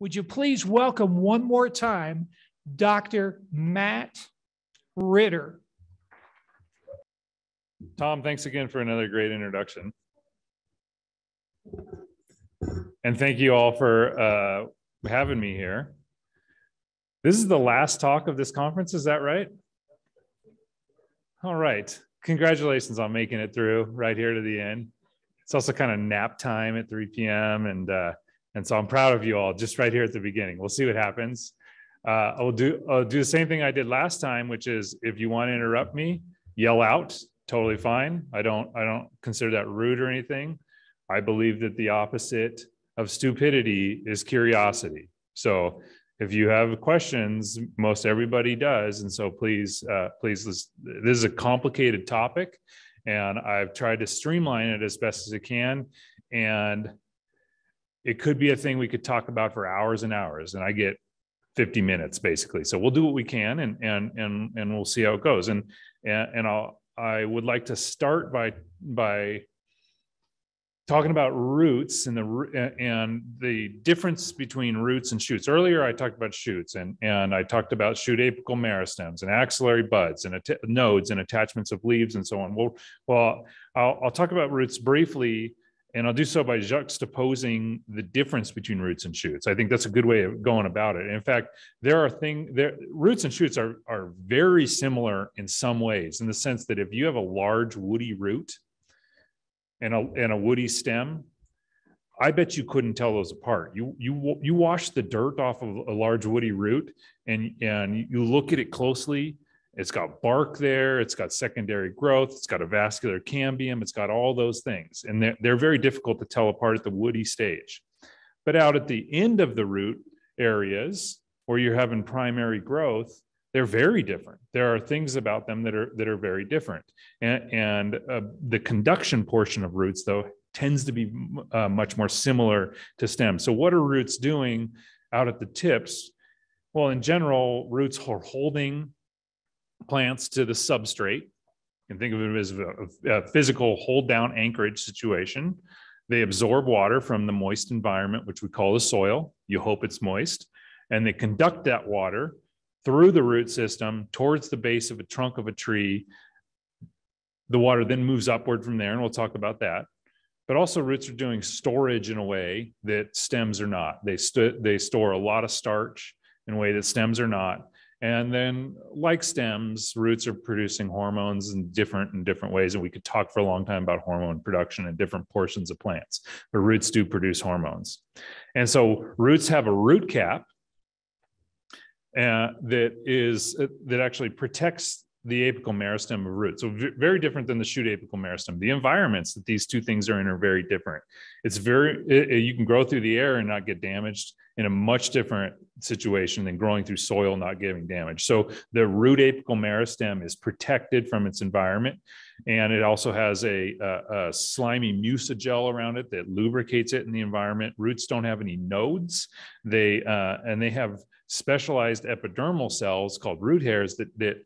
Would you please welcome one more time Dr. Matt Ritter? Tom, thanks again for another great introduction. And thank you all for uh, having me here. This is the last talk of this conference, is that right? All right. Congratulations on making it through right here to the end. It's also kind of nap time at 3 p.m. and uh, and so I'm proud of you all just right here at the beginning. We'll see what happens. Uh, I'll do I'll do the same thing I did last time, which is if you want to interrupt me, yell out. Totally fine. I don't I don't consider that rude or anything. I believe that the opposite of stupidity is curiosity. So if you have questions, most everybody does, and so please, uh, please, this is a complicated topic, and I've tried to streamline it as best as I can, and it could be a thing we could talk about for hours and hours, and I get 50 minutes basically. So we'll do what we can, and and and and we'll see how it goes. And and, and I'll I would like to start by by talking about roots and the and the difference between roots and shoots. Earlier, I talked about shoots and and I talked about shoot apical meristems and axillary buds and nodes and attachments of leaves and so on. Well, well, I'll, I'll talk about roots briefly. And I'll do so by juxtaposing the difference between roots and shoots. I think that's a good way of going about it. in fact, there are things there roots and shoots are are very similar in some ways, in the sense that if you have a large woody root, and a, and a woody stem, I bet you couldn't tell those apart. You you you wash the dirt off of a large woody root and and you look at it closely. It's got bark there. It's got secondary growth. It's got a vascular cambium. It's got all those things, and they're, they're very difficult to tell apart at the woody stage. But out at the end of the root areas where you're having primary growth, they're very different. There are things about them that are that are very different, and, and uh, the conduction portion of roots though tends to be uh, much more similar to stems. So what are roots doing out at the tips? Well, in general, roots are holding plants to the substrate. You can think of it as a, a physical hold down anchorage situation. They absorb water from the moist environment, which we call the soil. You hope it's moist. And they conduct that water through the root system towards the base of a trunk of a tree. The water then moves upward from there, and we'll talk about that. But also, roots are doing storage in a way that stems are not. They, st- they store a lot of starch in a way that stems are not. And then, like stems, roots are producing hormones in different and different ways. And we could talk for a long time about hormone production in different portions of plants. But roots do produce hormones. And so roots have a root cap, uh, that is uh, that actually protects the apical meristem of roots. So very different than the shoot apical meristem. The environments that these two things are in are very different. It's very it, it, you can grow through the air and not get damaged in a much different situation than growing through soil not getting damaged. So the root apical meristem is protected from its environment, and it also has a, a, a slimy mucigel around it that lubricates it in the environment. Roots don't have any nodes. They uh, and they have specialized epidermal cells called root hairs that, that,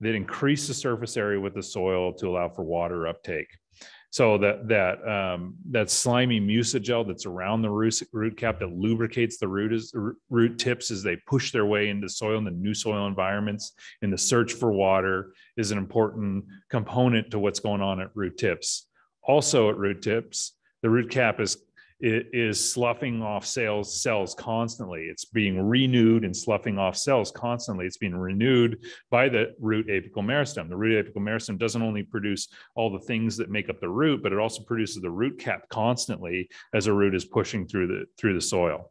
that increase the surface area with the soil to allow for water uptake. So that that um, that slimy mucigel that's around the root, root cap that lubricates the root is, root tips as they push their way into soil in the new soil environments in the search for water is an important component to what's going on at root tips. Also at root tips, the root cap is is sloughing off cells cells constantly. It's being renewed and sloughing off cells constantly. It's being renewed by the root apical meristem. The root apical meristem doesn't only produce all the things that make up the root, but it also produces the root cap constantly as a root is pushing through the through the soil.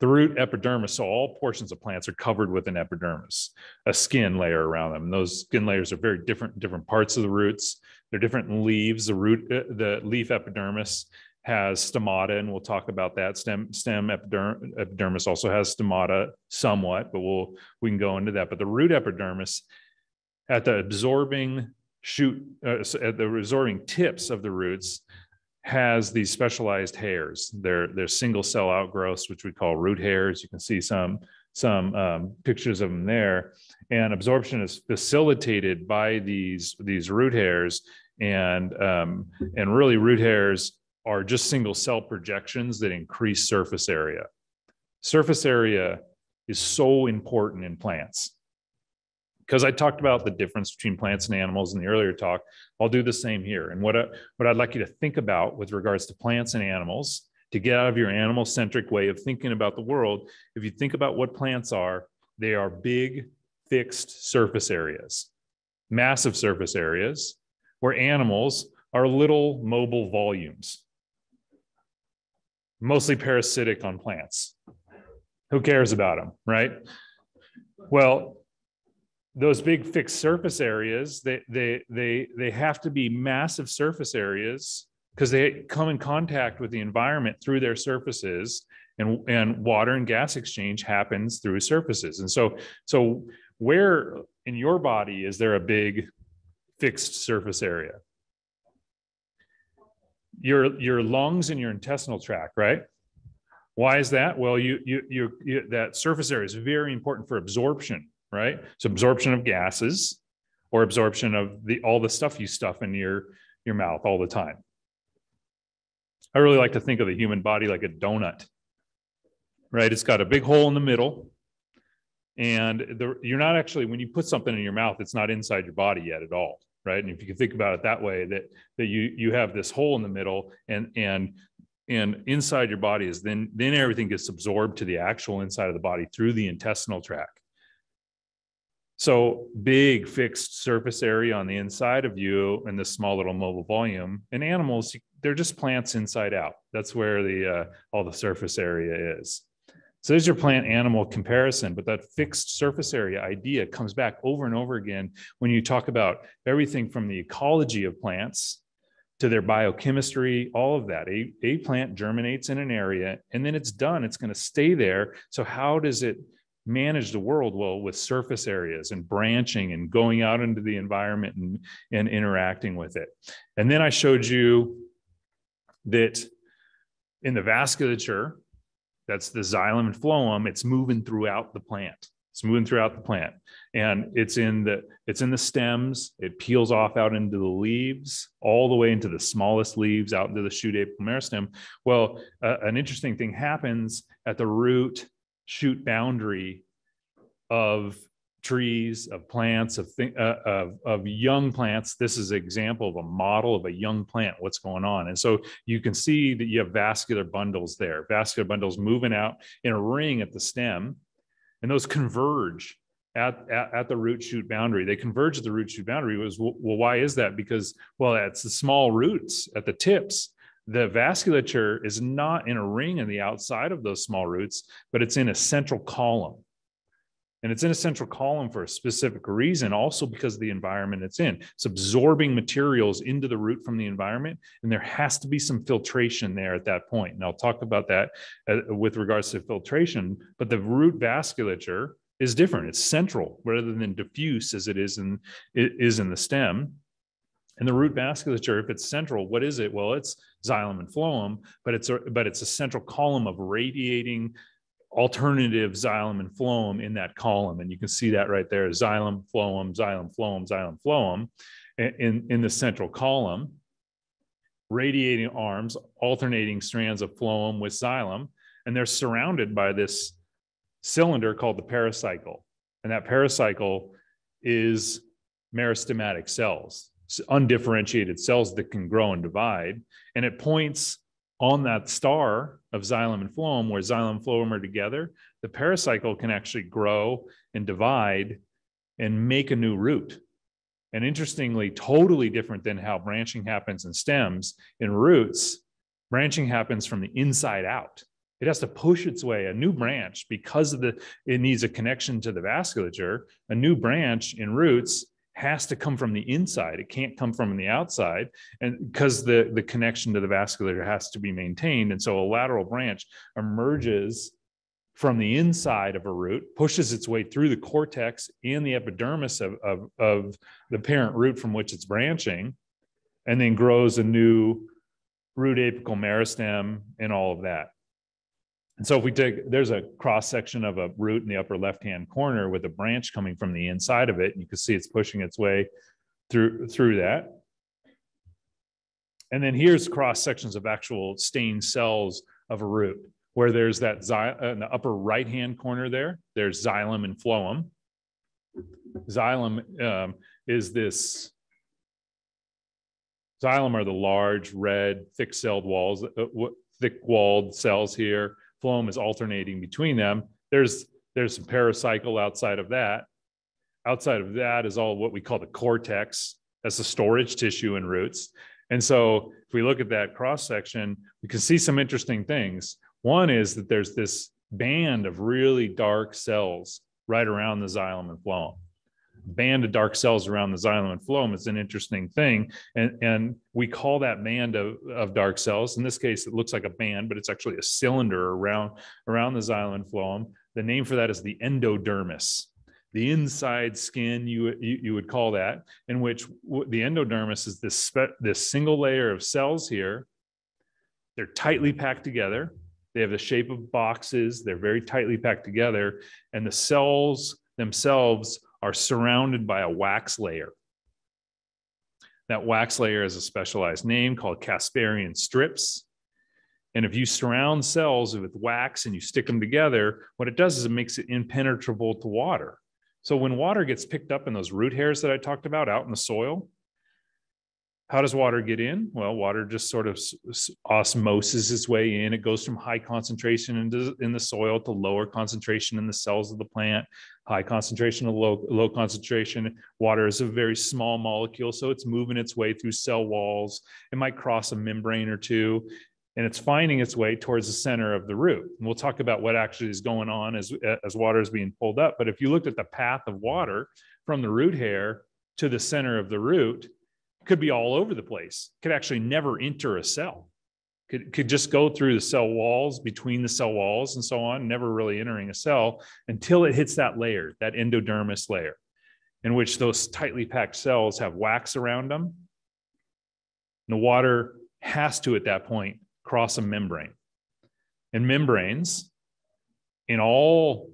The root epidermis, so all portions of plants are covered with an epidermis, a skin layer around them. And those skin layers are very different, different parts of the roots. They're different leaves. The root, uh, the leaf epidermis has stomata, and we'll talk about that. Stem stem epiderm, epidermis also has stomata somewhat, but we'll we can go into that. But the root epidermis at the absorbing shoot uh, at the absorbing tips of the roots has these specialized hairs. They're they're single cell outgrowths, which we call root hairs. You can see some some um, pictures of them there. And absorption is facilitated by these these root hairs, and um, and really root hairs are just single cell projections that increase surface area. Surface area is so important in plants. Because I talked about the difference between plants and animals in the earlier talk, I'll do the same here. And what, I, what I'd like you to think about with regards to plants and animals, to get out of your animal centric way of thinking about the world, if you think about what plants are, they are big, fixed surface areas, massive surface areas, where animals are little mobile volumes, mostly parasitic on plants. Who cares about them, right? Well, those big fixed surface areas, they they they they have to be massive surface areas because they come in contact with the environment through their surfaces and and water and gas exchange happens through surfaces. And so so where in your body is there a big fixed surface area? Your your lungs and your intestinal tract, right? Why is that? Well, you, you, you, you, that surface area is very important for absorption, right? So absorption of gases or absorption of the all the stuff you stuff in your your mouth all the time. I really like to think of the human body like a donut, right? It's got a big hole in the middle, and the, you're not actually when you put something in your mouth, it's not inside your body yet at all, right? And if you can think about it that way, that that you you have this hole in the middle, and and and inside your body is then then everything gets absorbed to the actual inside of the body through the intestinal tract. So big fixed surface area on the inside of you and this small little mobile volume And animals they're just plants inside out. That's where the uh, all the surface area is so there's your plant animal comparison, but that fixed surface area idea comes back over and over again when you talk about everything from the ecology of plants to their biochemistry, all of that. A, a plant germinates in an area and then it's done, it's going to stay there. So, how does it manage the world? Well, with surface areas and branching and going out into the environment and, and interacting with it. And then I showed you that in the vasculature, that's the xylem and phloem, it's moving throughout the plant. It's moving throughout the plant, and it's in the it's in the stems. It peels off out into the leaves, all the way into the smallest leaves, out into the shoot apical meristem. Well, uh, an interesting thing happens at the root shoot boundary of trees, of plants, of, th- uh, of, of young plants. This is an example of a model of a young plant, what's going on. And so you can see that you have vascular bundles there, vascular bundles moving out in a ring at the stem and those converge at, at, at, the root shoot boundary. They converge at the root shoot boundary. Was well, why is that? Because well, it's the small roots at the tips. The vasculature is not in a ring on the outside of those small roots, but it's in a central column. And it's in a central column for a specific reason, also because of the environment it's in. It's absorbing materials into the root from the environment, and there has to be some filtration there at that point. And I'll talk about that uh, with regards to filtration. But the root vasculature is different. It's central rather than diffuse as it is in it is in the stem. And the root vasculature, if it's central, what is it? Well, it's xylem and phloem, but it's a, but it's a central column of radiating alternative xylem and phloem in that column. And you can see that right there, xylem, phloem, xylem, phloem, xylem, phloem in, in the central column, radiating arms, alternating strands of phloem with xylem, and they're surrounded by this cylinder called the pericycle. And that pericycle is meristematic cells, undifferentiated cells that can grow and divide. And it points on that star of xylem and phloem, where xylem and phloem are together, the pericycle can actually grow and divide and make a new root. And interestingly, totally different than how branching happens in stems, in roots, branching happens from the inside out. It has to push its way, a new branch, because of the it needs a connection to the vasculature. A new branch in roots has to come from the inside. It can't come from the outside. And because the, the connection to the vasculature has to be maintained. And so a lateral branch emerges from the inside of a root, pushes its way through the cortex and the epidermis of, of, of the parent root from which it's branching, and then grows a new root apical meristem and all of that. And so if we take, there's a cross section of a root in the upper left-hand corner with a branch coming from the inside of it. And you can see it's pushing its way through, through that. And then here's cross sections of actual stained cells of a root. where there's that uh, in the upper right hand corner there, there's xylem and phloem. Xylem um, is this. Xylem are the large, red, thick celled walls, uh, thick walled cells here. Phloem is alternating between them. There's there's some pericycle outside of that. Outside of that is all what we call the cortex. That's the storage tissue and roots. And so if we look at that cross section, we can see some interesting things. One is that there's this band of really dark cells right around the xylem and phloem. Band of dark cells around the xylem and phloem is an interesting thing. And, and we call that band of, of dark cells. In this case, it looks like a band, but it's actually a cylinder around, around the xylem and phloem. The name for that is the endodermis the inside skin you, you, you would call that in which the endodermis is this spe- this single layer of cells here they're tightly packed together they have the shape of boxes they're very tightly packed together and the cells themselves are surrounded by a wax layer that wax layer is a specialized name called casparian strips and if you surround cells with wax and you stick them together, what it does is it makes it impenetrable to water. So when water gets picked up in those root hairs that I talked about out in the soil, how does water get in? Well, water just sort of osmoses its way in. It goes from high concentration in the soil to lower concentration in the cells of the plant, high concentration to low, low concentration. Water is a very small molecule, so it's moving its way through cell walls. It might cross a membrane or two and it's finding its way towards the center of the root. And we'll talk about what actually is going on as, as water is being pulled up. But if you looked at the path of water from the root hair to the center of the root, could be all over the place, could actually never enter a cell. Could, could just go through the cell walls, between the cell walls, and so on, never really entering a cell until it hits that layer, that endodermis layer, in which those tightly packed cells have wax around them. And the water has to, at that point, cross a membrane. And membranes in all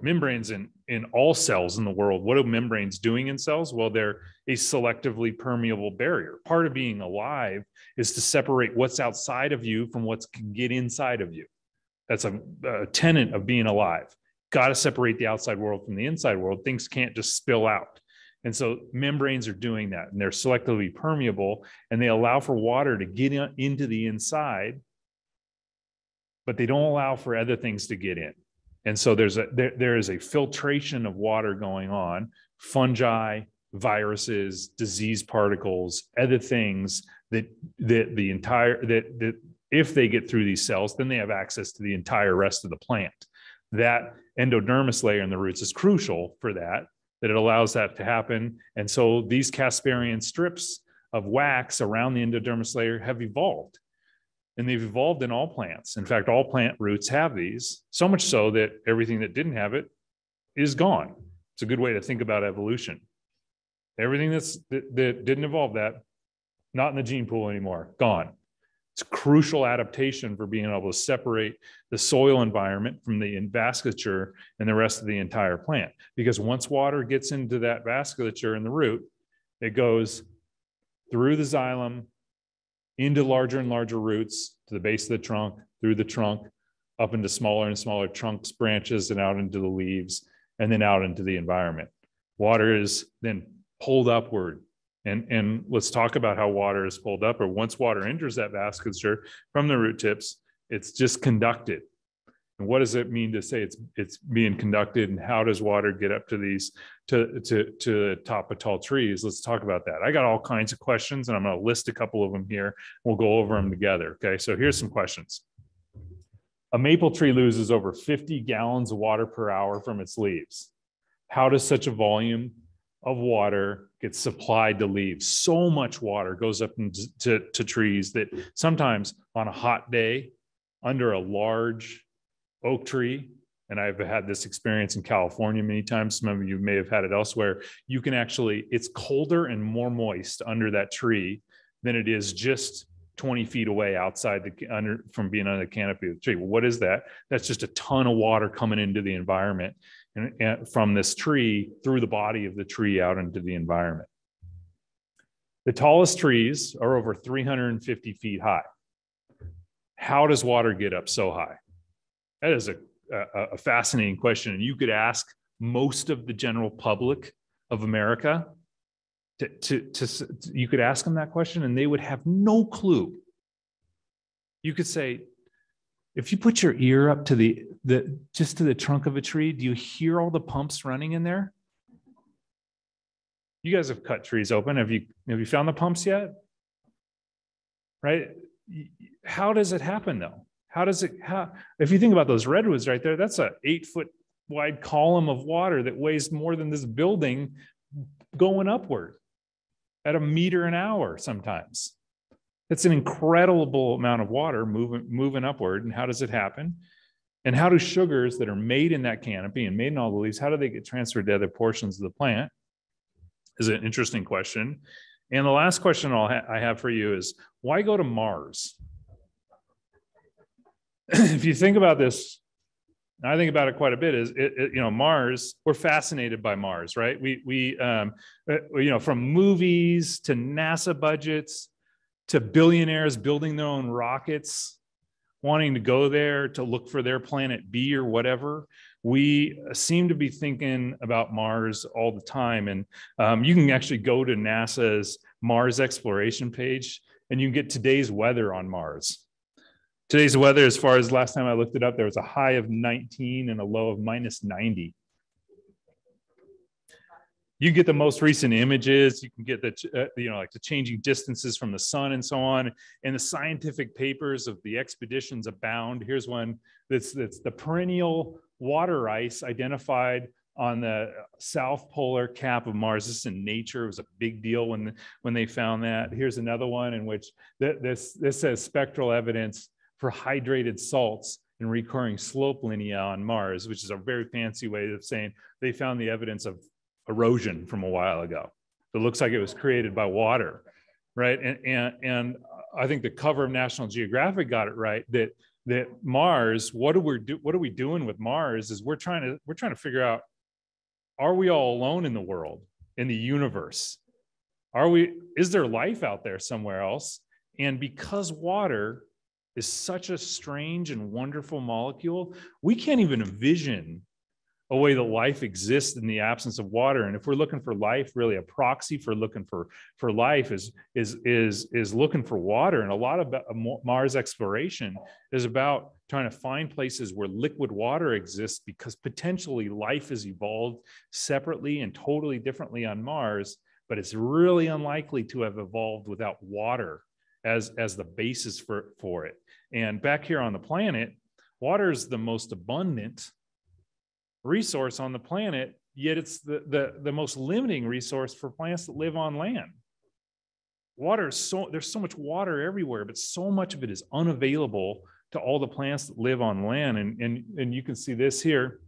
membranes in, in all cells in the world, what are membranes doing in cells? Well, they're a selectively permeable barrier. Part of being alive is to separate what's outside of you from what can get inside of you. That's a, a tenet of being alive. Got to separate the outside world from the inside world. Things can't just spill out. And so membranes are doing that and they're selectively permeable and they allow for water to get in, into the inside, but they don't allow for other things to get in. And so there's a there, there is a filtration of water going on, fungi, viruses, disease particles, other things that that the entire that that if they get through these cells, then they have access to the entire rest of the plant. That endodermis layer in the roots is crucial for that that it allows that to happen. And so these Casparian strips of wax around the endodermis layer have evolved. And they've evolved in all plants. In fact, all plant roots have these, so much so that everything that didn't have it is gone. It's a good way to think about evolution. Everything that's that, that didn't evolve that, not in the gene pool anymore, gone. It's crucial adaptation for being able to separate the soil environment from the vasculature and the rest of the entire plant. Because once water gets into that vasculature in the root, it goes through the xylem into larger and larger roots to the base of the trunk, through the trunk, up into smaller and smaller trunks, branches, and out into the leaves, and then out into the environment. Water is then pulled upward and, and let's talk about how water is pulled up or once water enters that vasculature from the root tips, it's just conducted. And what does it mean to say it's it's being conducted and how does water get up to these to to to the top of tall trees? Let's talk about that. I got all kinds of questions and I'm going to list a couple of them here. We'll go over them together. Okay. So here's some questions. A maple tree loses over 50 gallons of water per hour from its leaves. How does such a volume of water gets supplied to leaves. So much water goes up into to, to trees that sometimes on a hot day under a large oak tree, and I've had this experience in California many times. Some of you may have had it elsewhere. You can actually, it's colder and more moist under that tree than it is just 20 feet away outside the under from being under the canopy of the tree. Well, what is that? That's just a ton of water coming into the environment and, and from this tree through the body of the tree out into the environment. The tallest trees are over 350 feet high. How does water get up so high? That is a, a, a fascinating question. And you could ask most of the general public of America to, to, to, you could ask them that question and they would have no clue. You could say, if you put your ear up to the, the just to the trunk of a tree, do you hear all the pumps running in there? You guys have cut trees open. Have you have you found the pumps yet? Right? How does it happen though? How does it how if you think about those redwoods right there, that's a eight foot wide column of water that weighs more than this building going upward at a meter an hour sometimes. It's an incredible amount of water moving, moving upward. And how does it happen? And how do sugars that are made in that canopy and made in all the leaves, how do they get transferred to other portions of the plant? Is an interesting question. And the last question ha I have for you is why go to Mars? if you think about this, I think about it quite a bit. Is it, it, you know Mars? We're fascinated by Mars, right? We we um, uh, you know from movies to NASA budgets to billionaires building their own rockets, wanting to go there to look for their planet B or whatever. We seem to be thinking about Mars all the time. And um, you can actually go to NASA's Mars exploration page and you can get today's weather on Mars. Today's weather, as far as last time I looked it up, there was a high of 19 and a low of minus 90 you get the most recent images. You can get the uh, you know like the changing distances from the sun and so on. And the scientific papers of the expeditions abound. Here's one that's that's the perennial water ice identified on the south polar cap of mars. This is in nature. It was a big deal when when they found that. Here's another one in which th- this this says spectral evidence for hydrated salts and recurring slope lineae on Mars, which is a very fancy way of saying they found the evidence of erosion from a while ago. It looks like it was created by water, right? And, and, and I think the cover of National Geographic got it right that that Mars, what are we do, what are we doing with Mars? Is we're trying to we're trying to figure out, are we all alone in the world, in the universe? Are we? Is there life out there somewhere else? And because water is such a strange and wonderful molecule, we can't even envision a way that life exists in the absence of water. And if we're looking for life really a proxy for looking for for life is is is is looking for water. And a lot of mars exploration is about trying to find places where liquid water exists because potentially life has evolved separately and totally differently on mars but it's really unlikely to have evolved without water as as the basis for for it and back here on the planet water is the most abundant resource on the planet, yet it's the, the, the most limiting resource for plants that live on land. Water is so there's so much water everywhere, but so much of it is unavailable to all the plants that live on land. And, and, and you can see this here.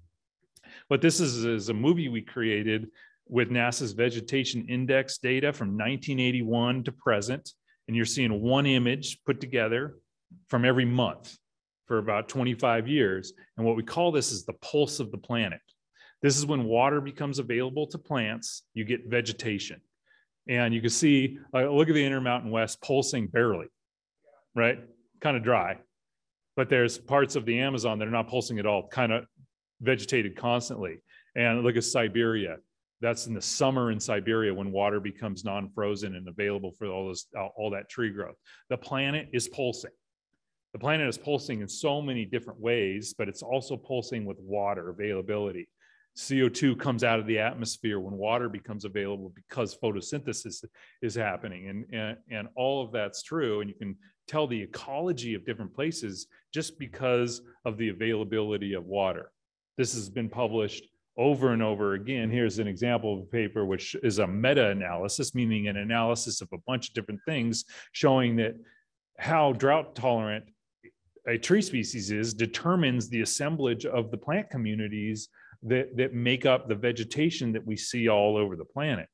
What this is is a movie we created with NASA's vegetation index data from 1981 to present. And you're seeing one image put together from every month for about 25 years. And what we call this is the pulse of the planet. This is when water becomes available to plants, you get vegetation. And you can see, uh, look at the Intermountain West pulsing barely, right? Kind of dry. But there's parts of the Amazon that are not pulsing at all, kind of vegetated constantly. And look at Siberia. That's in the summer in Siberia when water becomes non-frozen and available for all this, all that tree growth. The planet is pulsing. The planet is pulsing in so many different ways, but it's also pulsing with water availability. CO2 comes out of the atmosphere when water becomes available because photosynthesis is happening. And, and, and all of that's true. And you can tell the ecology of different places just because of the availability of water. This has been published over and over again. Here's an example of a paper which is a meta analysis, meaning an analysis of a bunch of different things showing that how drought tolerant a tree species is determines the assemblage of the plant communities that, that make up the vegetation that we see all over the planet.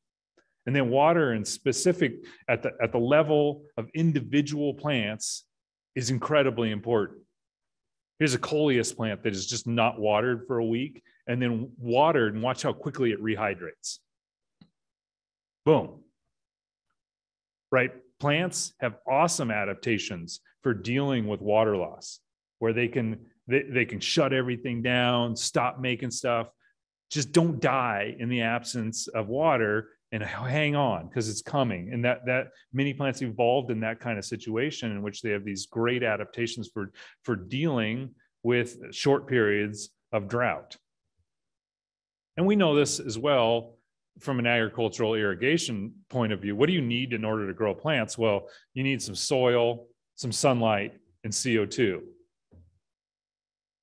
And then water and specific at the, at the level of individual plants is incredibly important. Here's a coleus plant that is just not watered for a week and then watered and watch how quickly it rehydrates. Boom. Right? Plants have awesome adaptations for dealing with water loss, where they can They, they can shut everything down, stop making stuff. Just don't die in the absence of water and hang on because it's coming. And that that many plants evolved in that kind of situation in which they have these great adaptations for for dealing with short periods of drought. And we know this as well from an agricultural irrigation point of view. What do you need in order to grow plants? Well, you need some soil, some sunlight, and CO2.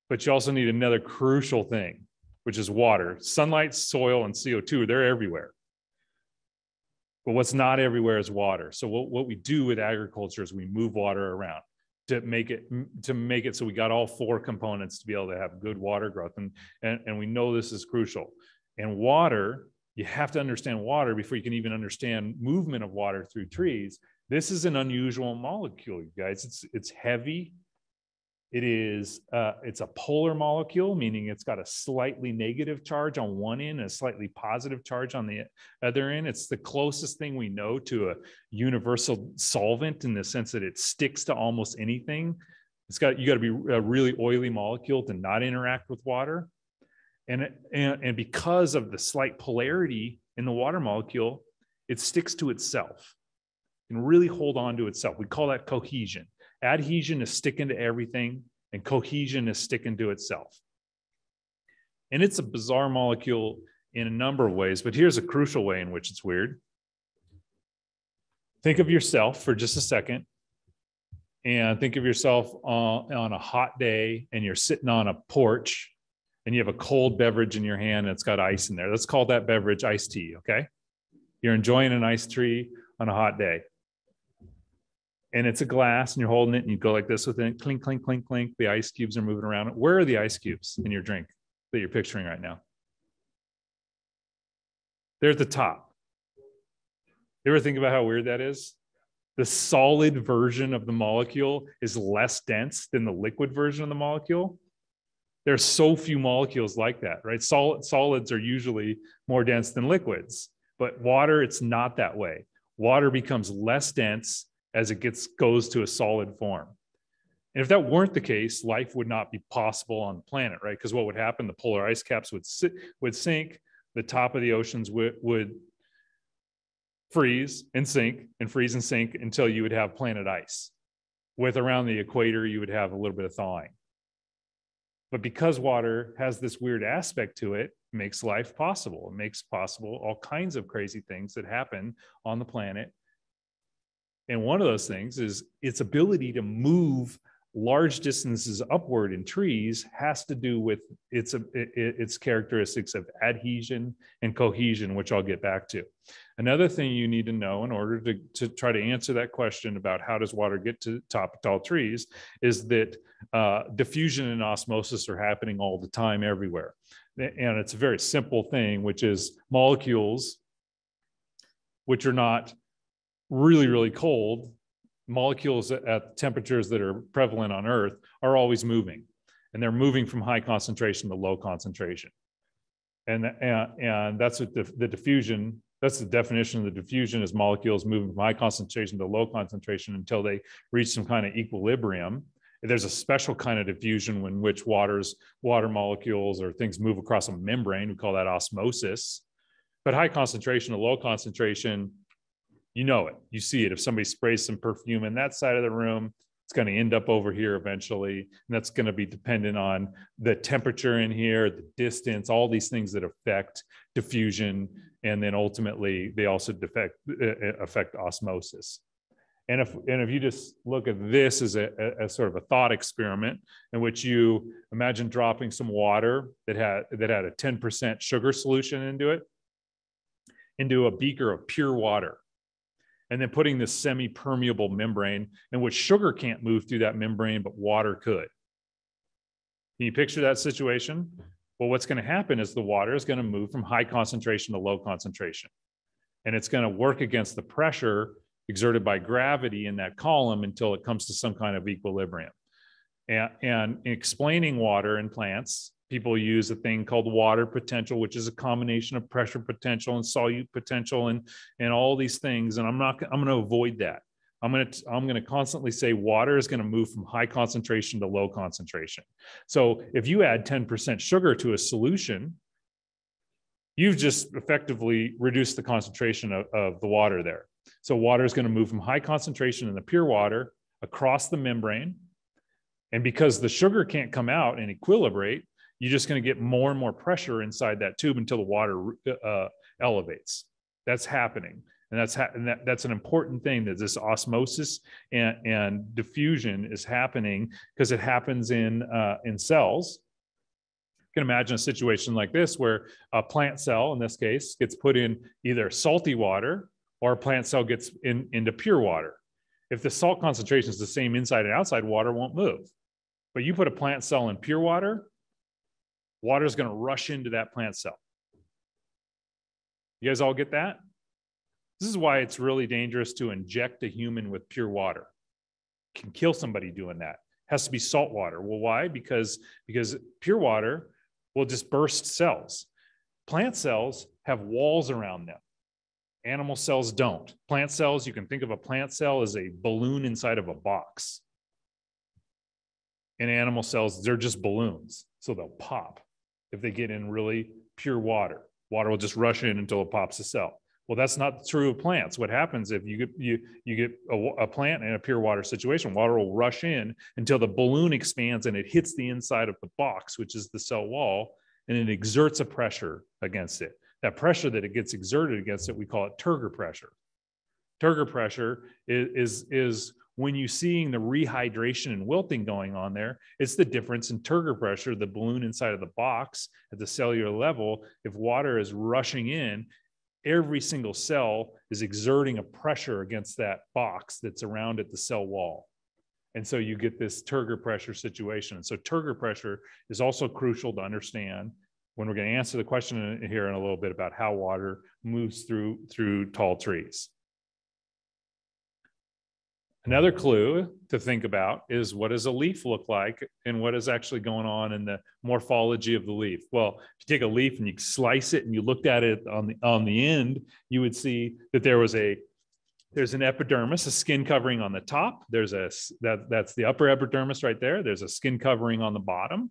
But you also need another crucial thing, which is water. Sunlight, soil, and CO2, they're everywhere. But what's not everywhere is water. So what, what we do with agriculture is we move water around to make it to make it so we got all four components to be able to have good water growth. And, and, and we know this is crucial. And water, you have to understand water before you can even understand movement of water through trees. This is an unusual molecule, you guys. It's it's heavy. It is uh, it's a polar molecule, meaning it's got a slightly negative charge on one end and a slightly positive charge on the other end. It's the closest thing we know to a universal solvent in the sense that it sticks to almost anything. It's got you got to be a really oily molecule to not interact with water. And, and, and because of the slight polarity in the water molecule, it sticks to itself and really hold on to itself. We call that cohesion. Adhesion is sticking to everything, and cohesion is sticking to itself. And it's a bizarre molecule in a number of ways, but here's a crucial way in which it's weird. Think of yourself for just a second and think of yourself on, on a hot day and you're sitting on a porch and you have a cold beverage in your hand and it's got ice in there. Let's call that beverage iced tea, okay? You're enjoying an iced tea on a hot day. And it's a glass and you're holding it and you go like this with it, clink, clink, clink, clink. The ice cubes are moving around. Where are the ice cubes in your drink that you're picturing right now? They're at the top. You ever think about how weird that is? The solid version of the molecule is less dense than the liquid version of the molecule there's so few molecules like that, right? Solid, solids are usually more dense than liquids, but water, it's not that way. Water becomes less dense as it gets goes to a solid form. And if that weren't the case, life would not be possible on the planet, right? Because what would happen? The polar ice caps would sit, would sink, the top of the oceans would, would freeze and sink and freeze and sink until you would have planet ice. With around the equator, you would have a little bit of thawing. But because water has this weird aspect to it, makes life possible. It makes possible all kinds of crazy things that happen on the planet. And one of those things is its ability to move large distances upward in trees has to do with its, its characteristics of adhesion and cohesion, which I'll get back to. Another thing you need to know in order to, to try to answer that question about how does water get to top of tall trees is that uh, diffusion and osmosis are happening all the time everywhere. And it's a very simple thing, which is molecules, which are not really, really cold, molecules at temperatures that are prevalent on Earth are always moving, and they're moving from high concentration to low concentration. And, and, and that's what the, the diffusion, that's the definition of the diffusion is molecules moving from high concentration to low concentration until they reach some kind of equilibrium. There's a special kind of diffusion in which waters, water molecules or things move across a membrane. We call that osmosis. But high concentration to low concentration, you know it. You see it. If somebody sprays some perfume in that side of the room, it's going to end up over here eventually. And that's going to be dependent on the temperature in here, the distance, all these things that affect diffusion. And then ultimately, they also defect, uh, uh, affect osmosis. And if, and if you just look at this as a, sort of a thought experiment in which you imagine dropping some water that had, that had a 10% sugar solution into it, into a beaker of pure water and then putting this semi-permeable membrane in which sugar can't move through that membrane, but water could. Can you picture that situation? Well, what's going to happen is the water is going to move from high concentration to low concentration. And it's going to work against the pressure exerted by gravity in that column until it comes to some kind of equilibrium. And, and explaining water in plants, people use a thing called water potential, which is a combination of pressure potential and solute potential and, and all these things. And I'm not, I'm going to avoid that. I'm going to I'm going to constantly say water is going to move from high concentration to low concentration. So if you add 10% sugar to a solution, you've just effectively reduced the concentration of, of the water there. So water is going to move from high concentration in the pure water across the membrane. And because the sugar can't come out and equilibrate, you're just going to get more and more pressure inside that tube until the water uh, elevates. That's happening. And that's ha- and that, that's an important thing that this osmosis and, and diffusion is happening because it happens in uh, in cells. You can imagine a situation like this where a plant cell, in this case, gets put in either salty water or a plant cell gets in, into pure water. If the salt concentration is the same inside and outside, water won't move. But you put a plant cell in pure water, water is going to rush into that plant cell. You guys all get that? This is why it's really dangerous to inject a human with pure water. Can kill somebody doing that. Has to be salt water. Well, why? Because because pure water will just burst cells. Plant cells have walls around them. Animal cells don't. Plant cells, you can think of a plant cell as a balloon inside of a box. In animal cells, they're just balloons, so they'll pop if they get in really pure water. Water will just rush in until it pops the cell. Well, that's not true of plants. What happens if you get you you get a, a, plant in a pure water situation? Water will rush in until the balloon expands and it hits the inside of the box, which is the cell wall, and it exerts a pressure against it that pressure that it gets exerted against it, we call it turgor pressure. Turgor pressure is, is, is when you're seeing the rehydration and wilting going on there, it's the difference in turgor pressure, the balloon inside of the box at the cellular level. If water is rushing in, every single cell is exerting a pressure against that box that's around at the cell wall. And so you get this turgor pressure situation. And so turgor pressure is also crucial to understand when we're going to answer the question here in a little bit about how water moves through through tall trees. Another clue to think about is what does a leaf look like and what is actually going on in the morphology of the leaf. Well, if you take a leaf and you slice it and you looked at it on the on the end, you would see that there was a there's an epidermis, a skin covering on the top. There's a that that's the upper epidermis right there. There's a skin covering on the bottom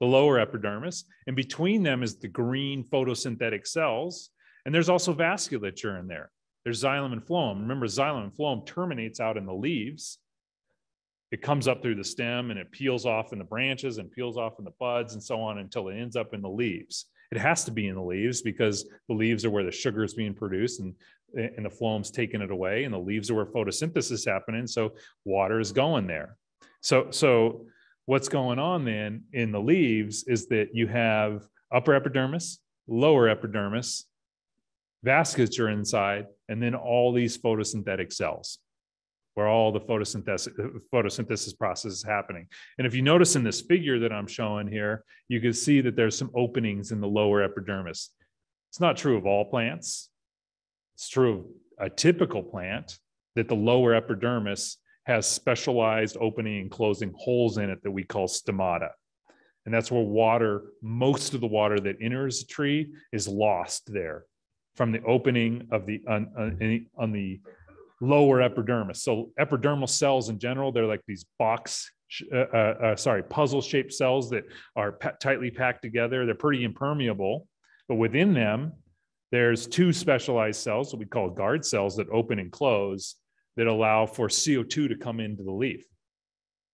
the lower epidermis, and between them is the green photosynthetic cells. And there's also vasculature in there. There's xylem and phloem. Remember, xylem and phloem terminates out in the leaves. It comes up through the stem and it peels off in the branches and peels off in the buds and so on until it ends up in the leaves. It has to be in the leaves because the leaves are where the sugar is being produced and, and the phloem's taking it away, and the leaves are where photosynthesis is happening. So water is going there. So, so what's going on then in the leaves is that you have upper epidermis, lower epidermis, vasculature inside, and then all these photosynthetic cells where all the photosynthesis, uh, photosynthesis process is happening. And if you notice in this figure that I'm showing here, you can see that there's some openings in the lower epidermis. It's not true of all plants. It's true of a typical plant that the lower epidermis has specialized opening and closing holes in it that we call stomata. And that's where water, most of the water that enters the tree is lost there from the opening of the on, on, on the lower epidermis. So epidermal cells in general, they're like these box, uh, uh, uh, sorry, puzzle shaped cells that are tightly packed together. They're pretty impermeable, but within them, there's two specialized cells that we call guard cells that open and close that allow for CO2 to come into the leaf.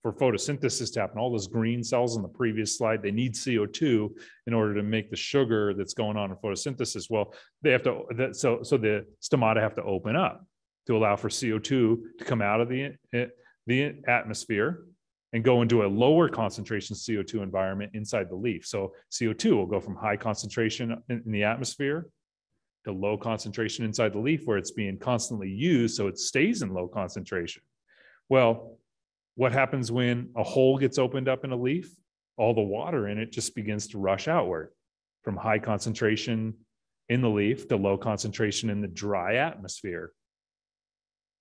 For photosynthesis to happen, all those green cells on the previous slide, they need CO2 in order to make the sugar that's going on in photosynthesis. Well, they have to, so, so the stomata have to open up to allow for CO2 to come out of the, eh, the atmosphere and go into a lower concentration CO2 environment inside the leaf. So CO2 will go from high concentration in the atmosphere to low concentration inside the leaf where it's being constantly used so it stays in low concentration. Well, what happens when a hole gets opened up in a leaf? All the water in it just begins to rush outward from high concentration in the leaf to low concentration in the dry atmosphere.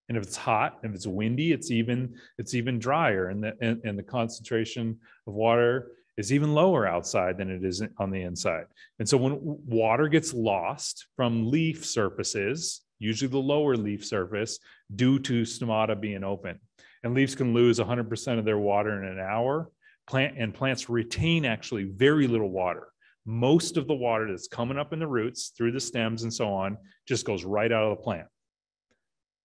And if it's hot, if it's windy, it's even it's even drier, and the and, and the concentration of water is even lower outside than it is on the inside. And so when water gets lost from leaf surfaces usually the lower leaf surface, due to stomata being open. And leaves can lose 100% of their water in an hour. Plant and plants retain actually very little water. Most of the water that's coming up in the roots through the stems and so on just goes right out of the plant.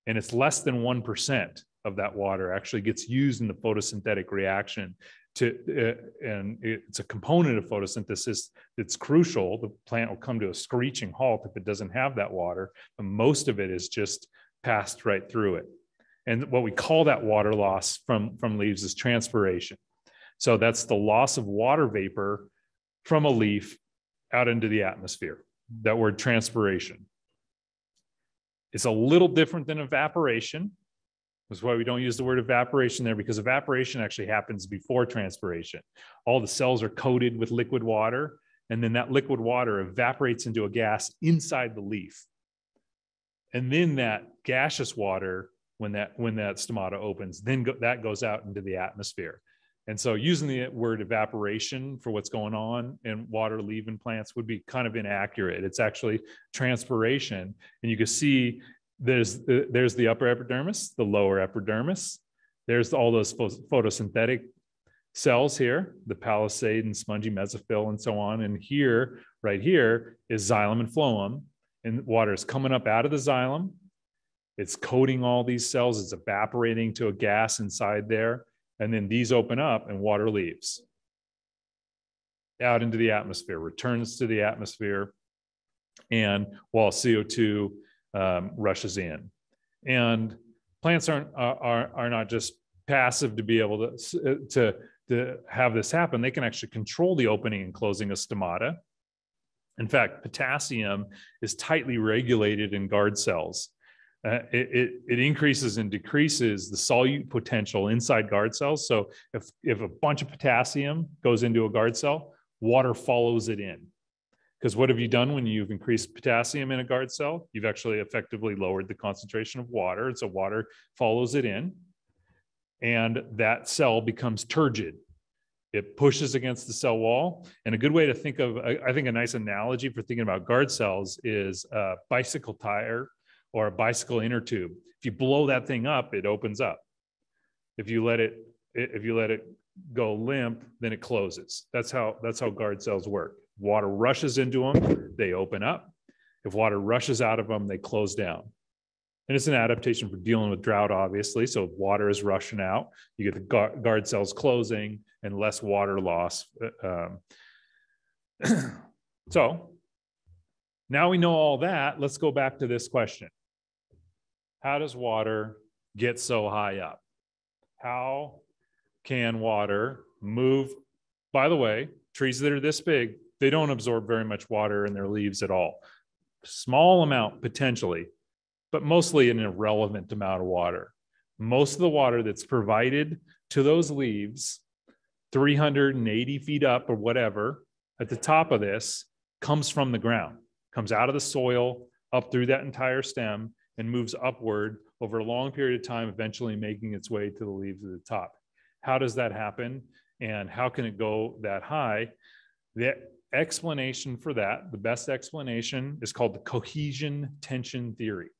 And it's less than 1% of that water actually gets used in the photosynthetic reaction to uh, and it's a component of photosynthesis that's crucial the plant will come to a screeching halt if it doesn't have that water but most of it is just passed right through it and what we call that water loss from from leaves is transpiration so that's the loss of water vapor from a leaf out into the atmosphere that word transpiration it's a little different than evaporation that's why we don't use the word evaporation there because evaporation actually happens before transpiration. All the cells are coated with liquid water, and then that liquid water evaporates into a gas inside the leaf. And then that gaseous water, when that when that stomata opens, then go, that goes out into the atmosphere. And so using the word evaporation for what's going on in water leaving plants would be kind of inaccurate. It's actually transpiration. And you can see there's there's the upper epidermis, the lower epidermis. There's all those photosynthetic cells here, the palisade and spongy mesophyll and so on. And here, right here, is xylem and phloem. And water is coming up out of the xylem. It's coating all these cells. It's evaporating to a gas inside there. And then these open up and water leaves out into the atmosphere, returns to the atmosphere. And while CO2 um, rushes in. And plants aren't are, are not just passive to be able to, uh, to, to have this happen. They can actually control the opening and closing of stomata. In fact, potassium is tightly regulated in guard cells. Uh, it, it, it, increases and decreases the solute potential inside guard cells. So if, if a bunch of potassium goes into a guard cell, water follows it in. Because what have you done when you've increased potassium in a guard cell? You've actually effectively lowered the concentration of water. And so water follows it in. And that cell becomes turgid. It pushes against the cell wall. And a good way to think of, I think a nice analogy for thinking about guard cells is a bicycle tire or a bicycle inner tube. If you blow that thing up, it opens up. If you let it, if you let it go limp, then it closes. That's how that's how guard cells work. Water rushes into them, they open up. If water rushes out of them, they close down. And it's an adaptation for dealing with drought, obviously. So if water is rushing out, you get the guard cells closing and less water loss. Um, so now we know all that. Let's go back to this question How does water get so high up? How can water move? By the way, trees that are this big they don't absorb very much water in their leaves at all. Small amount potentially, but mostly an irrelevant amount of water. Most of the water that's provided to those leaves, 380 feet up or whatever, at the top of this, comes from the ground, comes out of the soil, up through that entire stem, and moves upward over a long period of time, eventually making its way to the leaves at the top. How does that happen? And how can it go that high? The explanation for that, the best explanation, is called the cohesion tension theory.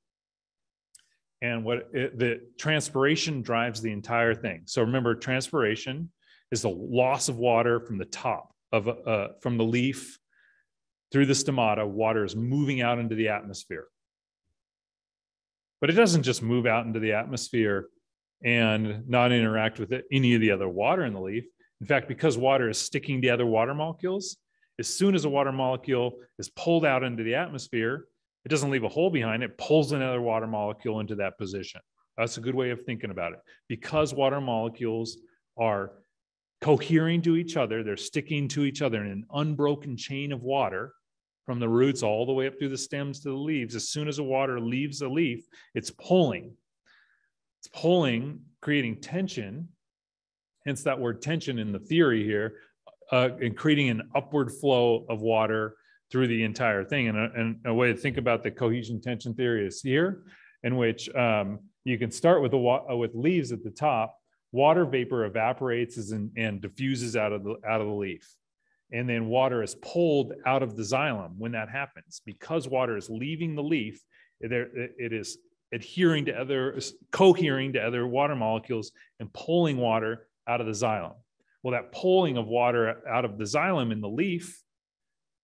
And what it, the transpiration drives the entire thing. So remember, transpiration is the loss of water from the top of uh, from the leaf through the stomata. Water is moving out into the atmosphere, but it doesn't just move out into the atmosphere and not interact with it, any of the other water in the leaf. In fact, because water is sticking to other water molecules, as soon as a water molecule is pulled out into the atmosphere, it doesn't leave a hole behind it, pulls another water molecule into that position. That's a good way of thinking about it. Because water molecules are cohering to each other, they're sticking to each other in an unbroken chain of water from the roots all the way up through the stems to the leaves. As soon as the water leaves the leaf, it's pulling. It's pulling, creating tension. Hence that word tension in the theory here uh, and creating an upward flow of water through the entire thing. And a, and a, way to think about the cohesion tension theory is here, in which um, you can start with, the uh, with leaves at the top. Water vapor evaporates and, and diffuses out of, the, out of the leaf. And then water is pulled out of the xylem when that happens. Because water is leaving the leaf, There, it is adhering to other, cohering to other water molecules and pulling water out of the xylem. Well, that pulling of water out of the xylem in the leaf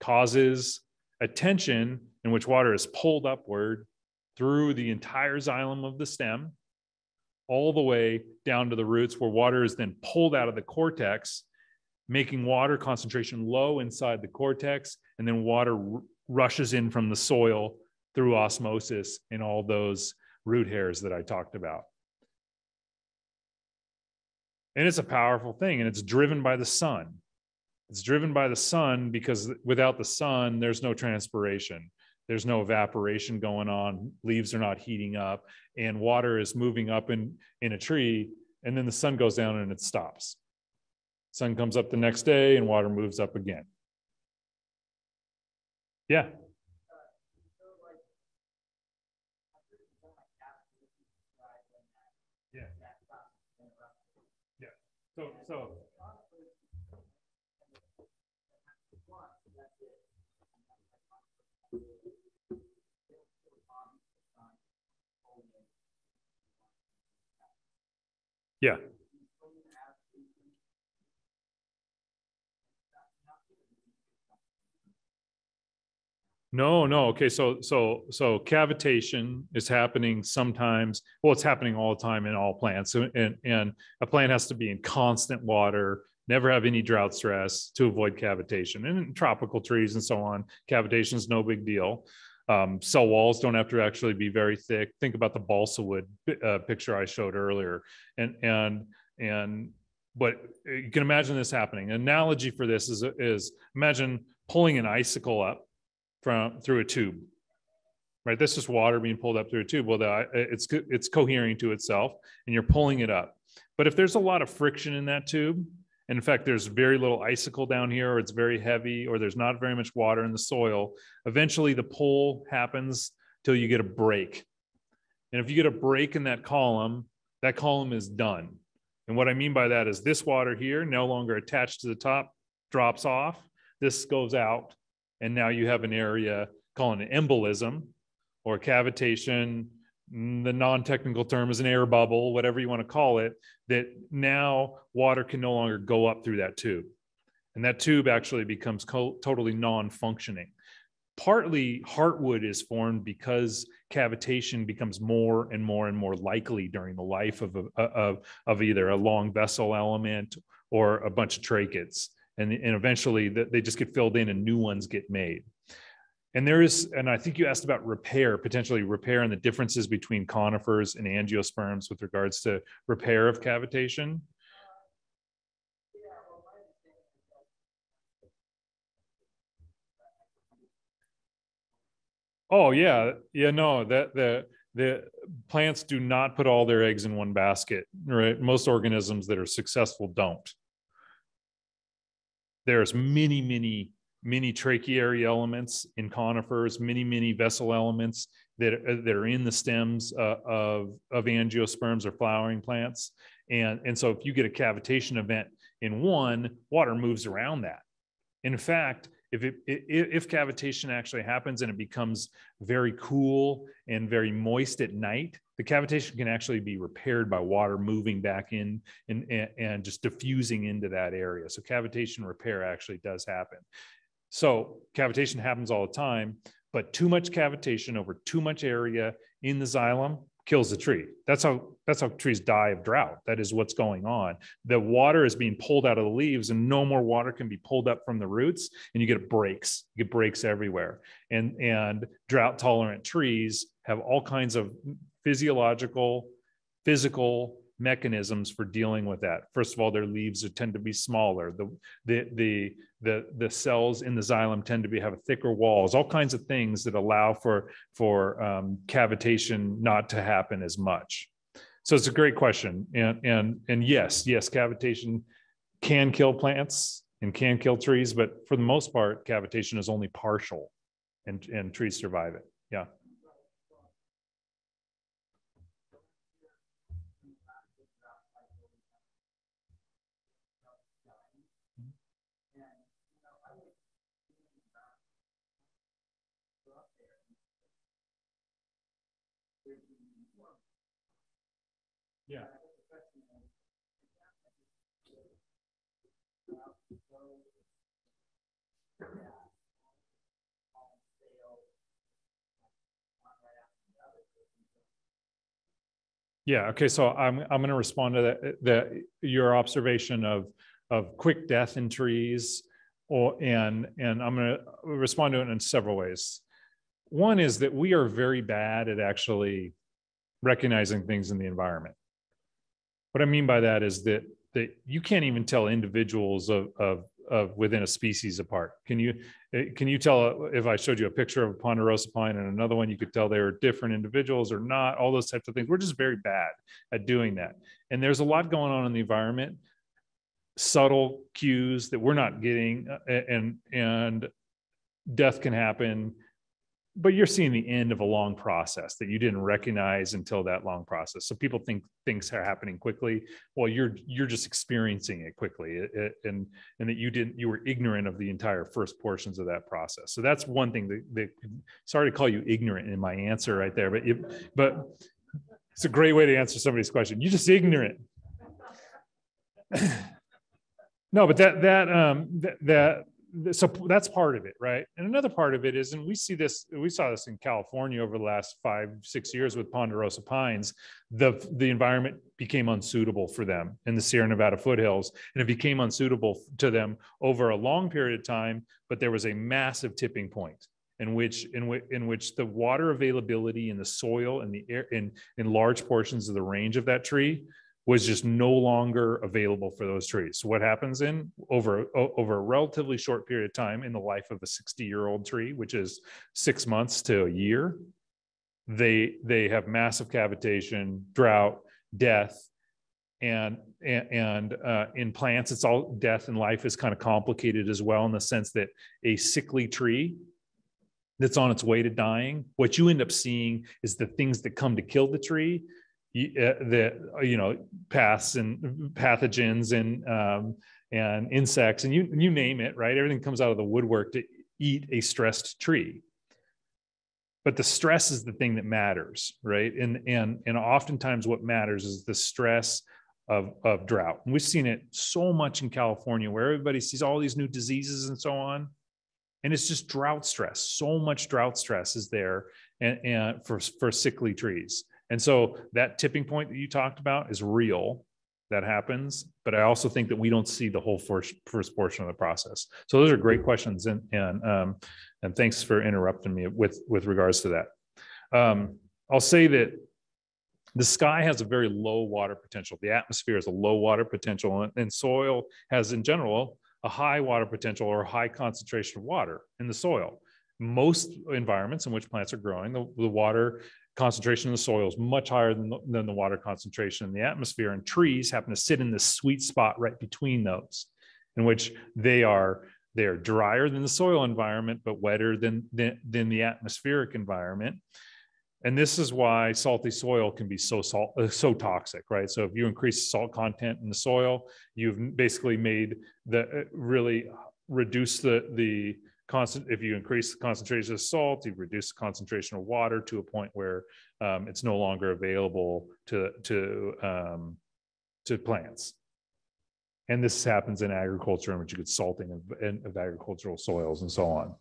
causes a tension in which water is pulled upward through the entire xylem of the stem, all the way down to the roots, where water is then pulled out of the cortex, making water concentration low inside the cortex, and then water r- rushes in from the soil through osmosis in all those root hairs that I talked about. And it's a powerful thing, and it's driven by the sun. It's driven by the sun because without the sun, there's no transpiration. There's no evaporation going on. Leaves are not heating up, and water is moving up in, in a tree, and then the sun goes down and it stops. Sun comes up the next day, and water moves up again. Yeah. Yeah. Yeah. So, so Yeah. No, no. Okay, so so so cavitation is happening sometimes. Well, it's happening all the time in all plants, and and a plant has to be in constant water, never have any drought stress to avoid cavitation. And in tropical trees and so on, cavitation is no big deal. Um, cell walls don't have to actually be very thick. Think about the balsa wood uh, picture I showed earlier, and and and but you can imagine this happening. An analogy for this is is imagine pulling an icicle up from through a tube. Right, this is water being pulled up through a tube. Well, the, it's it's cohering to itself, and you're pulling it up. But if there's a lot of friction in that tube, and in fact, there's very little icicle down here, or it's very heavy, or there's not very much water in the soil. Eventually, the pull happens till you get a break. And if you get a break in that column, that column is done. And what I mean by that is this water here, no longer attached to the top, drops off. This goes out. And now you have an area called an embolism or cavitation the non-technical term is an air bubble, whatever you want to call it, that now water can no longer go up through that tube. And that tube actually becomes co- totally non-functioning. Partly heartwood is formed because cavitation becomes more and more and more likely during the life of, a, of, of either a long vessel element or a bunch of tracheids. And, and eventually they just get filled in and new ones get made. And there is, and I think you asked about repair, potentially repair and the differences between conifers and angiosperms with regards to repair of cavitation. Oh yeah, yeah. No, that the the plants do not put all their eggs in one basket. Right, most organisms that are successful don't. There's many, many many tracheary elements in conifers, many, many vessel elements that, uh, that are in the stems uh, of, of angiosperms or flowering plants. And, and so if you get a cavitation event in one, water moves around that. In fact, if, it, if cavitation actually happens and it becomes very cool and very moist at night, the cavitation can actually be repaired by water moving back in and, and, and just diffusing into that area. So cavitation repair actually does happen. So cavitation happens all the time, but too much cavitation over too much area in the xylem kills the tree. That's how that's how trees die of drought. That is what's going on. The water is being pulled out of the leaves, and no more water can be pulled up from the roots, and you get breaks. You get breaks everywhere. And and drought tolerant trees have all kinds of physiological, physical mechanisms for dealing with that. First of all, their leaves tend to be smaller. The, the, the, the, the cells in the xylem tend to be have a thicker walls, all kinds of things that allow for, for um, cavitation not to happen as much. So it's a great question. And, and, and yes, yes, cavitation can kill plants and can kill trees, but for the most part, cavitation is only partial and, and trees survive it. Yeah. Yeah. Yeah. Okay. So I'm I'm going to respond to that. That your observation of of quick death in trees, or and and I'm going to respond to it in several ways. One is that we are very bad at actually recognizing things in the environment. What I mean by that is that that you can't even tell individuals of of of within a species apart. Can you eh, can you tell if I showed you a picture of a ponderosa pine and another one, you could tell they were different individuals or not? All those types of things. We're just very bad at doing that. And there's a lot going on in the environment, subtle cues that we're not getting, uh, and and death can happen but you're seeing the end of a long process that you didn't recognize until that long process. So people think things are happening quickly. Well you're you're just experiencing it quickly it, it, and and that you didn't you were ignorant of the entire first portions of that process. So that's one thing that, that sorry to call you ignorant in my answer right there but it, but it's a great way to answer somebody's question. You're just ignorant. No but that that um that, that so that's part of it right? And another part of it is and we see this we saw this in california over the last five six years with ponderosa pines the the environment became unsuitable for them in the sierra nevada foothills and it became unsuitable to them over a long period of time but there was a massive tipping point in which in which in which the water availability in the soil and the air in in large portions of the range of that tree was just no longer available for those trees. So what happens in over over a relatively short period of time in the life of a 60 year old tree, which is six months to a year, they they have massive cavitation, drought, death, and and, uh, in plants, it's all death and life is kind of complicated as well in the sense that a sickly tree that's on its way to dying, what you end up seeing is the things that come to kill the tree the uh, you know pests and pathogens and um, and insects and you you name it right? Everything comes out of the woodwork to eat a stressed tree. But the stress is the thing that matters right? And and and oftentimes what matters is the stress of of drought. And we've seen it so much in california where everybody sees all these new diseases and so on. And it's just drought stress. So much drought stress is there and, and for for sickly trees and so that tipping point that you talked about is real. That happens, but I also think that we don't see the whole first first portion of the process. So those are great questions, and and um, and thanks for interrupting me with with regards to that. Um, I'll say that the sky has a very low water potential. The atmosphere has a low water potential, and soil has, in general, a high water potential or high concentration of water in the soil. Most environments in which plants are growing, the, the water concentration in the soil is much higher than the, than the water concentration in the atmosphere. And trees happen to sit in this sweet spot right between those, in which they are they are drier than the soil environment, but wetter than, than, than the atmospheric environment. And this is why salty soil can be so salt, uh, so toxic, right? So if you increase salt content in the soil, you've basically made the uh, really reduce the the constant, if you increase the concentration of salt, you reduce the concentration of water to a point where um, it's no longer available to, to, um, to plants. And this happens in agriculture in which you get salting of, of agricultural soils and so on.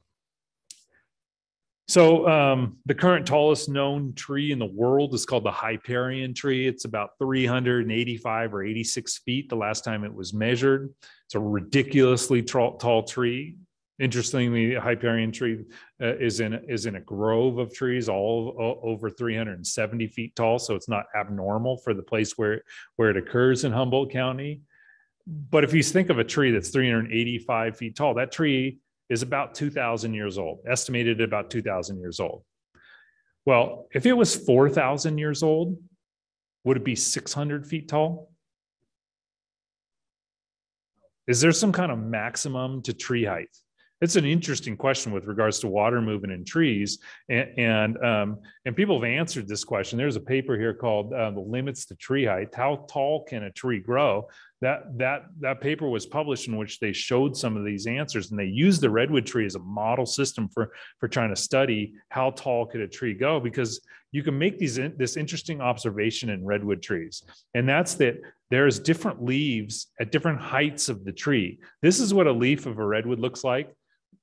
So um, the current tallest known tree in the world is called the Hyperion tree. It's about 385 or 86 feet the last time it was measured. It's a ridiculously tall, tall tree. Interestingly, Hyperion tree uh, is in is in a grove of trees, all, over 370 feet tall. So it's not abnormal for the place where where it occurs in Humboldt County. But if you think of a tree that's 385 feet tall, that tree is about 2,000 years old, estimated at about 2,000 years old. Well, if it was 4,000 years old, would it be 600 feet tall? Is there some kind of maximum to tree height? It's an interesting question with regards to water movement in trees and and, um, and people have answered this question. There's a paper here called uh, the limits to tree height how tall can a tree grow? That that that paper was published in which they showed some of these answers and they used the redwood tree as a model system for for trying to study how tall could a tree go because you can make these this interesting observation in redwood trees and that's that there's different leaves at different heights of the tree. This is what a leaf of a redwood looks like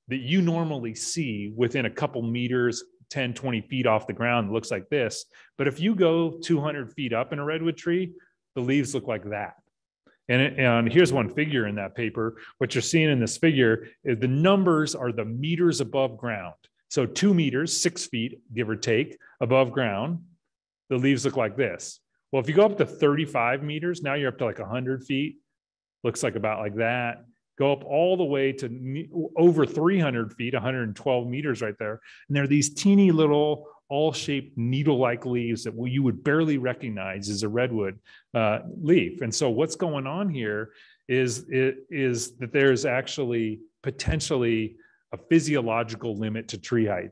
that you normally see within a couple meters 10 20 feet off the ground looks like this but if you go 200 feet up in a redwood tree the leaves look like that and, and here's one figure in that paper. What you're seeing in this figure is the numbers are the meters above ground. So two meters, six feet, give or take, above ground, the leaves look like this. Well, if you go up to 35 meters, now you're up to like 100 feet, looks like about like that. Go up all the way to over 300 feet, 112 meters right there. And there are these teeny little awl shaped needle like leaves that you would barely recognize as a redwood uh, leaf. And so, what's going on here is, is that there's actually potentially a physiological limit to tree height.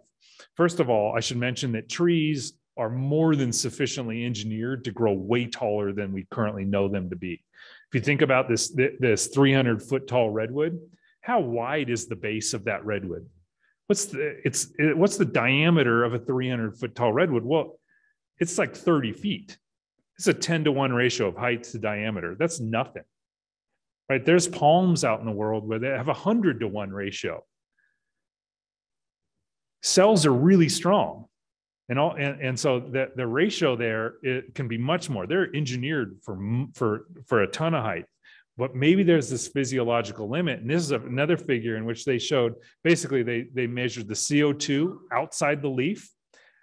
First of all, I should mention that trees are more than sufficiently engineered to grow way taller than we currently know them to be. If you think about this, this 300 foot tall redwood, how wide is the base of that redwood? what's the it's it, what's the diameter of a 300 foot tall redwood? Well it's like 30 feet. It's a 10 to 1 ratio of height to diameter. That's nothing. Right? There's palms out in the world where they have a 100 to 1 ratio. Cells are really strong and all and, and so the, the ratio there it can be much more. They're engineered for for for a ton of height but maybe there's this physiological limit. And this is another figure in which they showed basically they they measured the co2 outside the leaf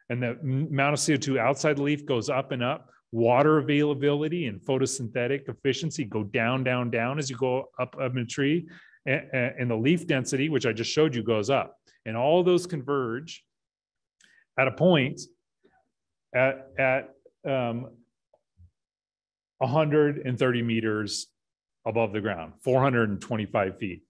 and the amount of co2 outside the leaf goes up and up. Water availability and photosynthetic efficiency go down down down as you go up up in a tree. And, and the leaf density which i just showed you goes up. And all those converge at a point at at um, 130 meters above the ground, 425 feet.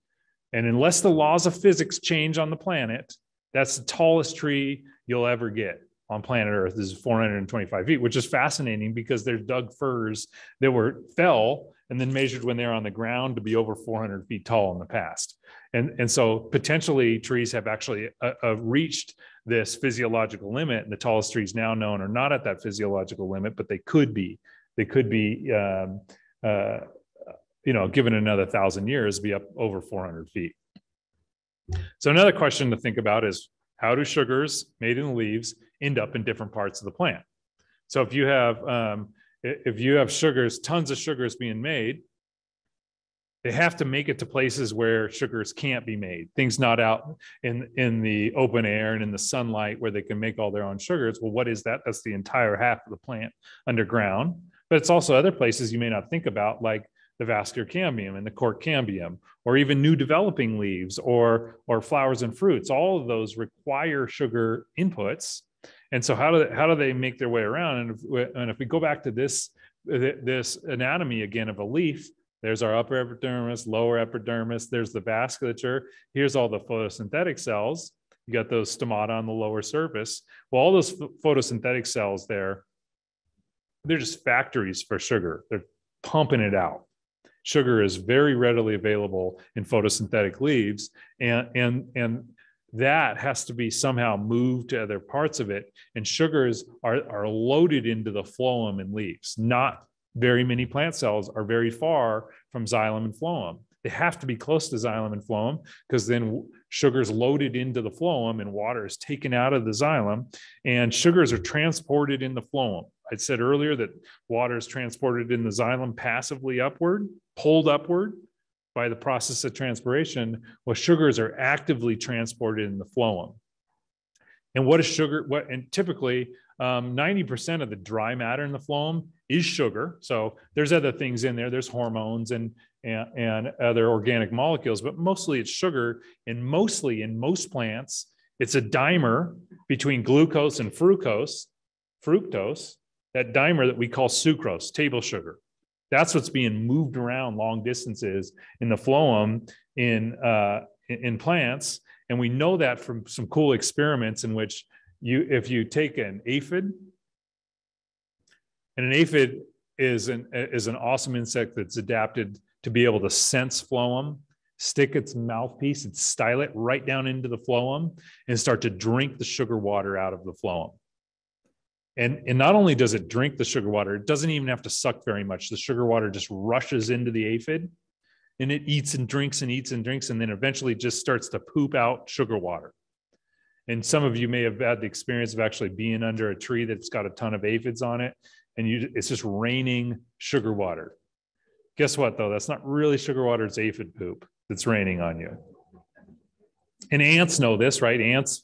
And unless the laws of physics change on the planet, that's the tallest tree you'll ever get on planet Earth this is 425 feet, which is fascinating because there's Doug firs that were fell and then measured when they're on the ground to be over 400 feet tall in the past. And, and so potentially trees have actually uh, uh, reached this physiological limit, and the tallest trees now known are not at that physiological limit, but they could be. They could be um, uh, you know, given another thousand years, be up over 400 feet. So another question to think about is how do sugars made in the leaves end up in different parts of the plant? So if you have um, if you have sugars, tons of sugars being made, they have to make it to places where sugars can't be made. Things not out in in the open air and in the sunlight where they can make all their own sugars. Well, what is that? That's the entire half of the plant underground. But it's also other places you may not think about, like the vascular cambium and the cork cambium, or even new developing leaves or, or flowers and fruits. All of those require sugar inputs. And so how do, they, how do they make their way around? And if, and if we go back to this, this anatomy again of a leaf, there's our upper epidermis, lower epidermis, there's the vasculature. Here's all the photosynthetic cells. You got those stomata on the lower surface. Well, all those photosynthetic cells there, they're just factories for sugar. They're pumping it out sugar is very readily available in photosynthetic leaves and and and that has to be somehow moved to other parts of it and sugars are, are loaded into the phloem in leaves not very many plant cells are very far from xylem and phloem they have to be close to xylem and phloem because then sugar's loaded into the phloem and water is taken out of the xylem and sugars are transported in the phloem i said earlier that water is transported in the xylem passively upward pulled upward by the process of transpiration, well, sugars are actively transported in the phloem. And what is sugar? What and typically um, 90% of the dry matter in the phloem is sugar. So there's other things in there. There's hormones and, and, and other organic molecules, but mostly it's sugar. And mostly in most plants, it's a dimer between glucose and fructose, fructose, that dimer that we call sucrose, table sugar. That's what's being moved around long distances in the phloem in, uh, in plants. And we know that from some cool experiments in which you, if you take an aphid, and an aphid is an is an awesome insect that's adapted to be able to sense phloem, stick its mouthpiece, its stylet right down into the phloem, and start to drink the sugar water out of the phloem. And, and not only does it drink the sugar water, it doesn't even have to suck very much. The sugar water just rushes into the aphid and it eats and drinks and eats and drinks and then eventually just starts to poop out sugar water. And some of you may have had the experience of actually being under a tree that's got a ton of aphids on it and you it's just raining sugar water. Guess what though? That's not really sugar water, it's aphid poop that's raining on you. And ants know this, right? Ants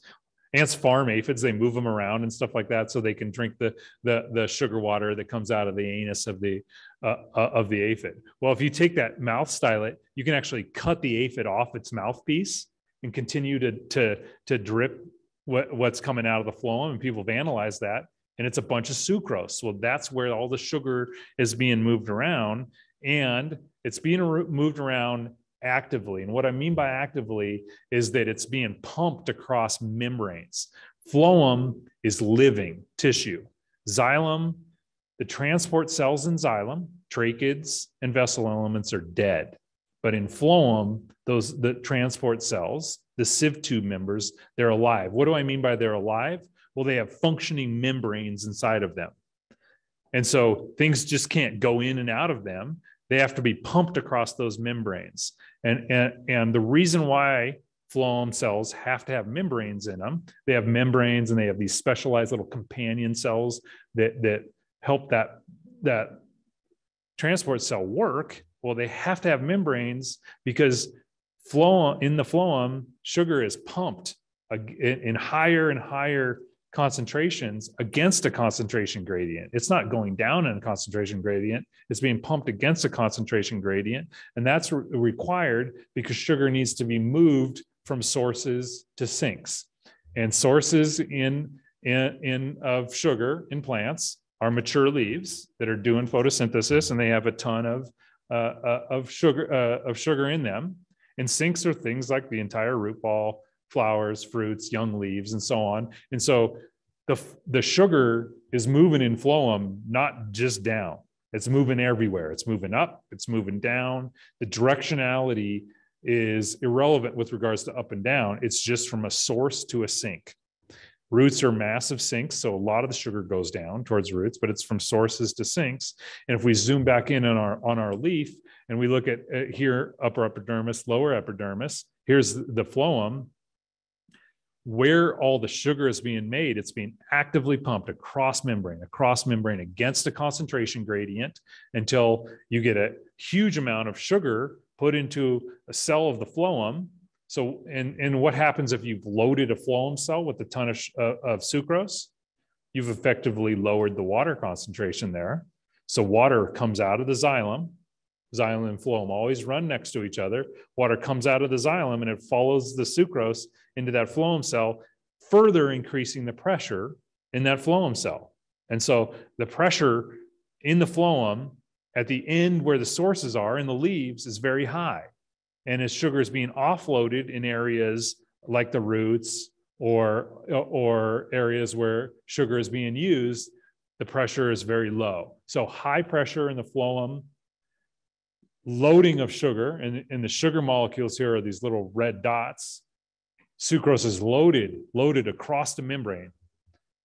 ants farm aphids they move them around and stuff like that so they can drink the the, the sugar water that comes out of the anus of the uh, uh, of the aphid well if you take that mouth stylet you can actually cut the aphid off its mouthpiece and continue to to to drip what, what's coming out of the phloem and people have analyzed that and it's a bunch of sucrose well that's where all the sugar is being moved around and it's being moved around actively. And what I mean by actively is that it's being pumped across membranes. Phloem is living tissue. Xylem, the transport cells in xylem, tracheids and vessel elements are dead. But in phloem, those the transport cells, the sieve tube members, they're alive. What do I mean by they're alive? Well, they have functioning membranes inside of them. And so things just can't go in and out of them they have to be pumped across those membranes. And, and, and the reason why phloem cells have to have membranes in them, they have membranes and they have these specialized little companion cells that, that help that, that transport cell work. Well, they have to have membranes because phloem in the phloem, sugar is pumped in higher and higher concentrations against a concentration gradient. It's not going down in a concentration gradient, it's being pumped against a concentration gradient. And that's re- required because sugar needs to be moved from sources to sinks. And sources in, in, in of sugar in plants are mature leaves that are doing photosynthesis and they have a ton of, uh, uh, of, sugar, uh, of sugar in them. And sinks are things like the entire root ball, flowers, fruits, young leaves, and so on. And so the, the sugar is moving in phloem, not just down. It's moving everywhere. It's moving up, it's moving down. The directionality is irrelevant with regards to up and down. It's just from a source to a sink. Roots are massive sinks, so a lot of the sugar goes down towards roots, but it's from sources to sinks. And if we zoom back in on our on our leaf and we look at here upper epidermis, lower epidermis, here's the phloem where all the sugar is being made, it's being actively pumped across membrane, across membrane against a concentration gradient until you get a huge amount of sugar put into a cell of the phloem. So, and, and what happens if you've loaded a phloem cell with a ton of, uh, of sucrose? You've effectively lowered the water concentration there. So, water comes out of the xylem xylem and phloem always run next to each other. Water comes out of the xylem and it follows the sucrose into that phloem cell, further increasing the pressure in that phloem cell. And so the pressure in the phloem at the end where the sources are in the leaves is very high. And as sugar is being offloaded in areas like the roots or, or areas where sugar is being used, the pressure is very low. So high pressure in the phloem loading of sugar, and, and the sugar molecules here are these little red dots. Sucrose is loaded, loaded across the membrane.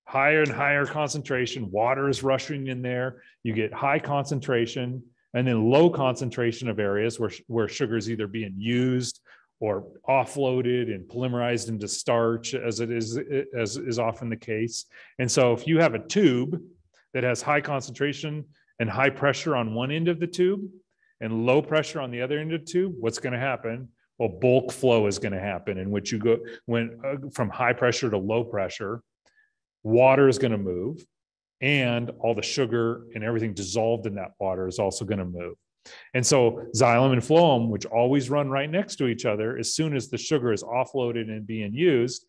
Higher and higher concentration, water is rushing in there. You get high concentration and then low concentration of areas where, where sugar is either being used or offloaded and polymerized into starch, as it is as is often the case. And so, if you have a tube that has high concentration and high pressure on one end of the tube, and low pressure on the other end of the tube, what's going to happen? Well, bulk flow is going to happen in which you go when uh, from high pressure to low pressure, water is going to move and all the sugar and everything dissolved in that water is also going to move. And so xylem and phloem, which always run right next to each other, as soon as the sugar is offloaded and being used,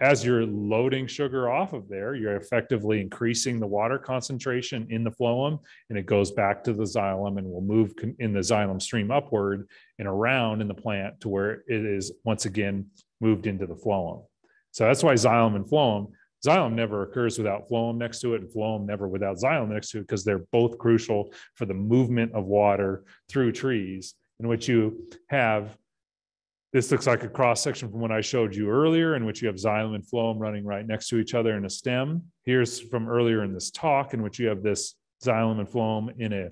as you're loading sugar off of there, you're effectively increasing the water concentration in the phloem, and it goes back to the xylem and will move in the xylem stream upward and around in the plant to where it is once again moved into the phloem. So that's why xylem and phloem Xylem never occurs without phloem next to it, and phloem never without xylem next to it, because they're both crucial for the movement of water through trees, in which you have this looks like a cross section from what I showed you earlier, in which you have xylem and phloem running right next to each other in a stem. Here's from earlier in this talk, in which you have this xylem and phloem in a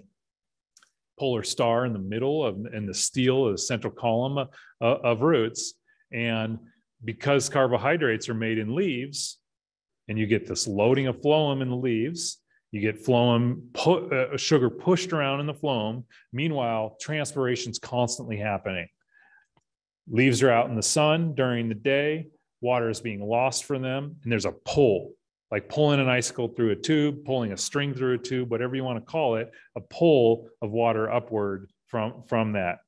polar star in the middle of in the stele, the central column of, of roots. And because carbohydrates are made in leaves, and you get this loading of phloem in the leaves, you get phloem pu- uh, sugar pushed around in the phloem. Meanwhile, transpiration is constantly happening. Leaves are out in the sun during the day, water is being lost from them, and there's a pull, like pulling an icicle through a tube, pulling a string through a tube, whatever you want to call it, a pull of water upward from from that.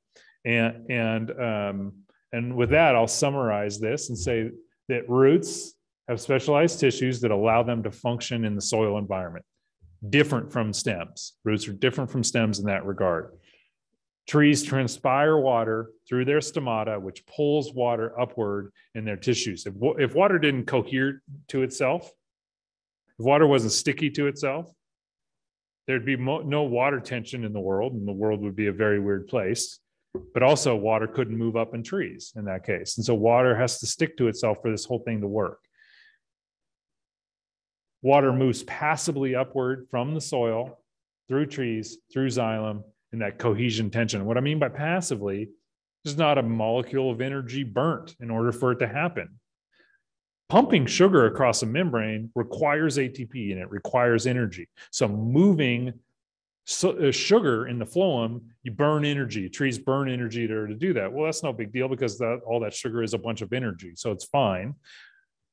And and um, and with that, I'll summarize this and say that roots have specialized tissues that allow them to function in the soil environment, different from stems. Roots are different from stems in that regard. Trees transpire water through their stomata, which pulls water upward in their tissues. If, if water didn't cohere to itself, if water wasn't sticky to itself, there'd be mo- no water tension in the world, and the world would be a very weird place. But also, water couldn't move up in trees in that case. And so, water has to stick to itself for this whole thing to work. Water moves passively upward from the soil through trees, through xylem, in that cohesion tension. What I mean by passively is not a molecule of energy burnt in order for it to happen. Pumping sugar across a membrane requires ATP and it requires energy. So moving uh, sugar in the phloem, you burn energy. Trees burn energy to, to do that. Well, that's no big deal because that, all that sugar is a bunch of energy, so it's fine.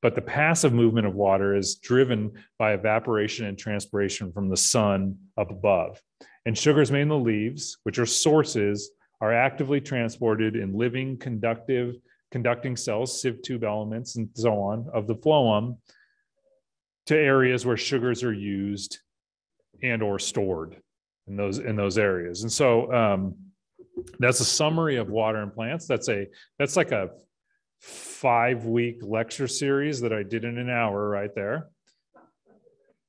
But the passive movement of water is driven by evaporation and transpiration from the sun up above. And sugars made in the leaves, which are sources, are actively transported in living conductive conducting cells, sieve tube elements, and so on of the phloem to areas where sugars are used and or stored in those in those areas. And so um, that's a summary of water and plants. That's a that's like a five week lecture series that I did in an hour right there.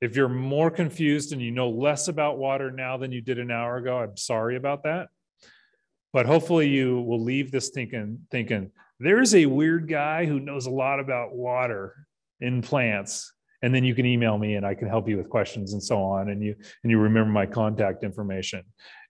If you're more confused and you know less about water now than you did an hour ago, I'm sorry about that. But hopefully you will leave this thinking thinking there's a weird guy who knows a lot about water in plants and then you can email me and I can help you with questions and so on and you and you remember my contact information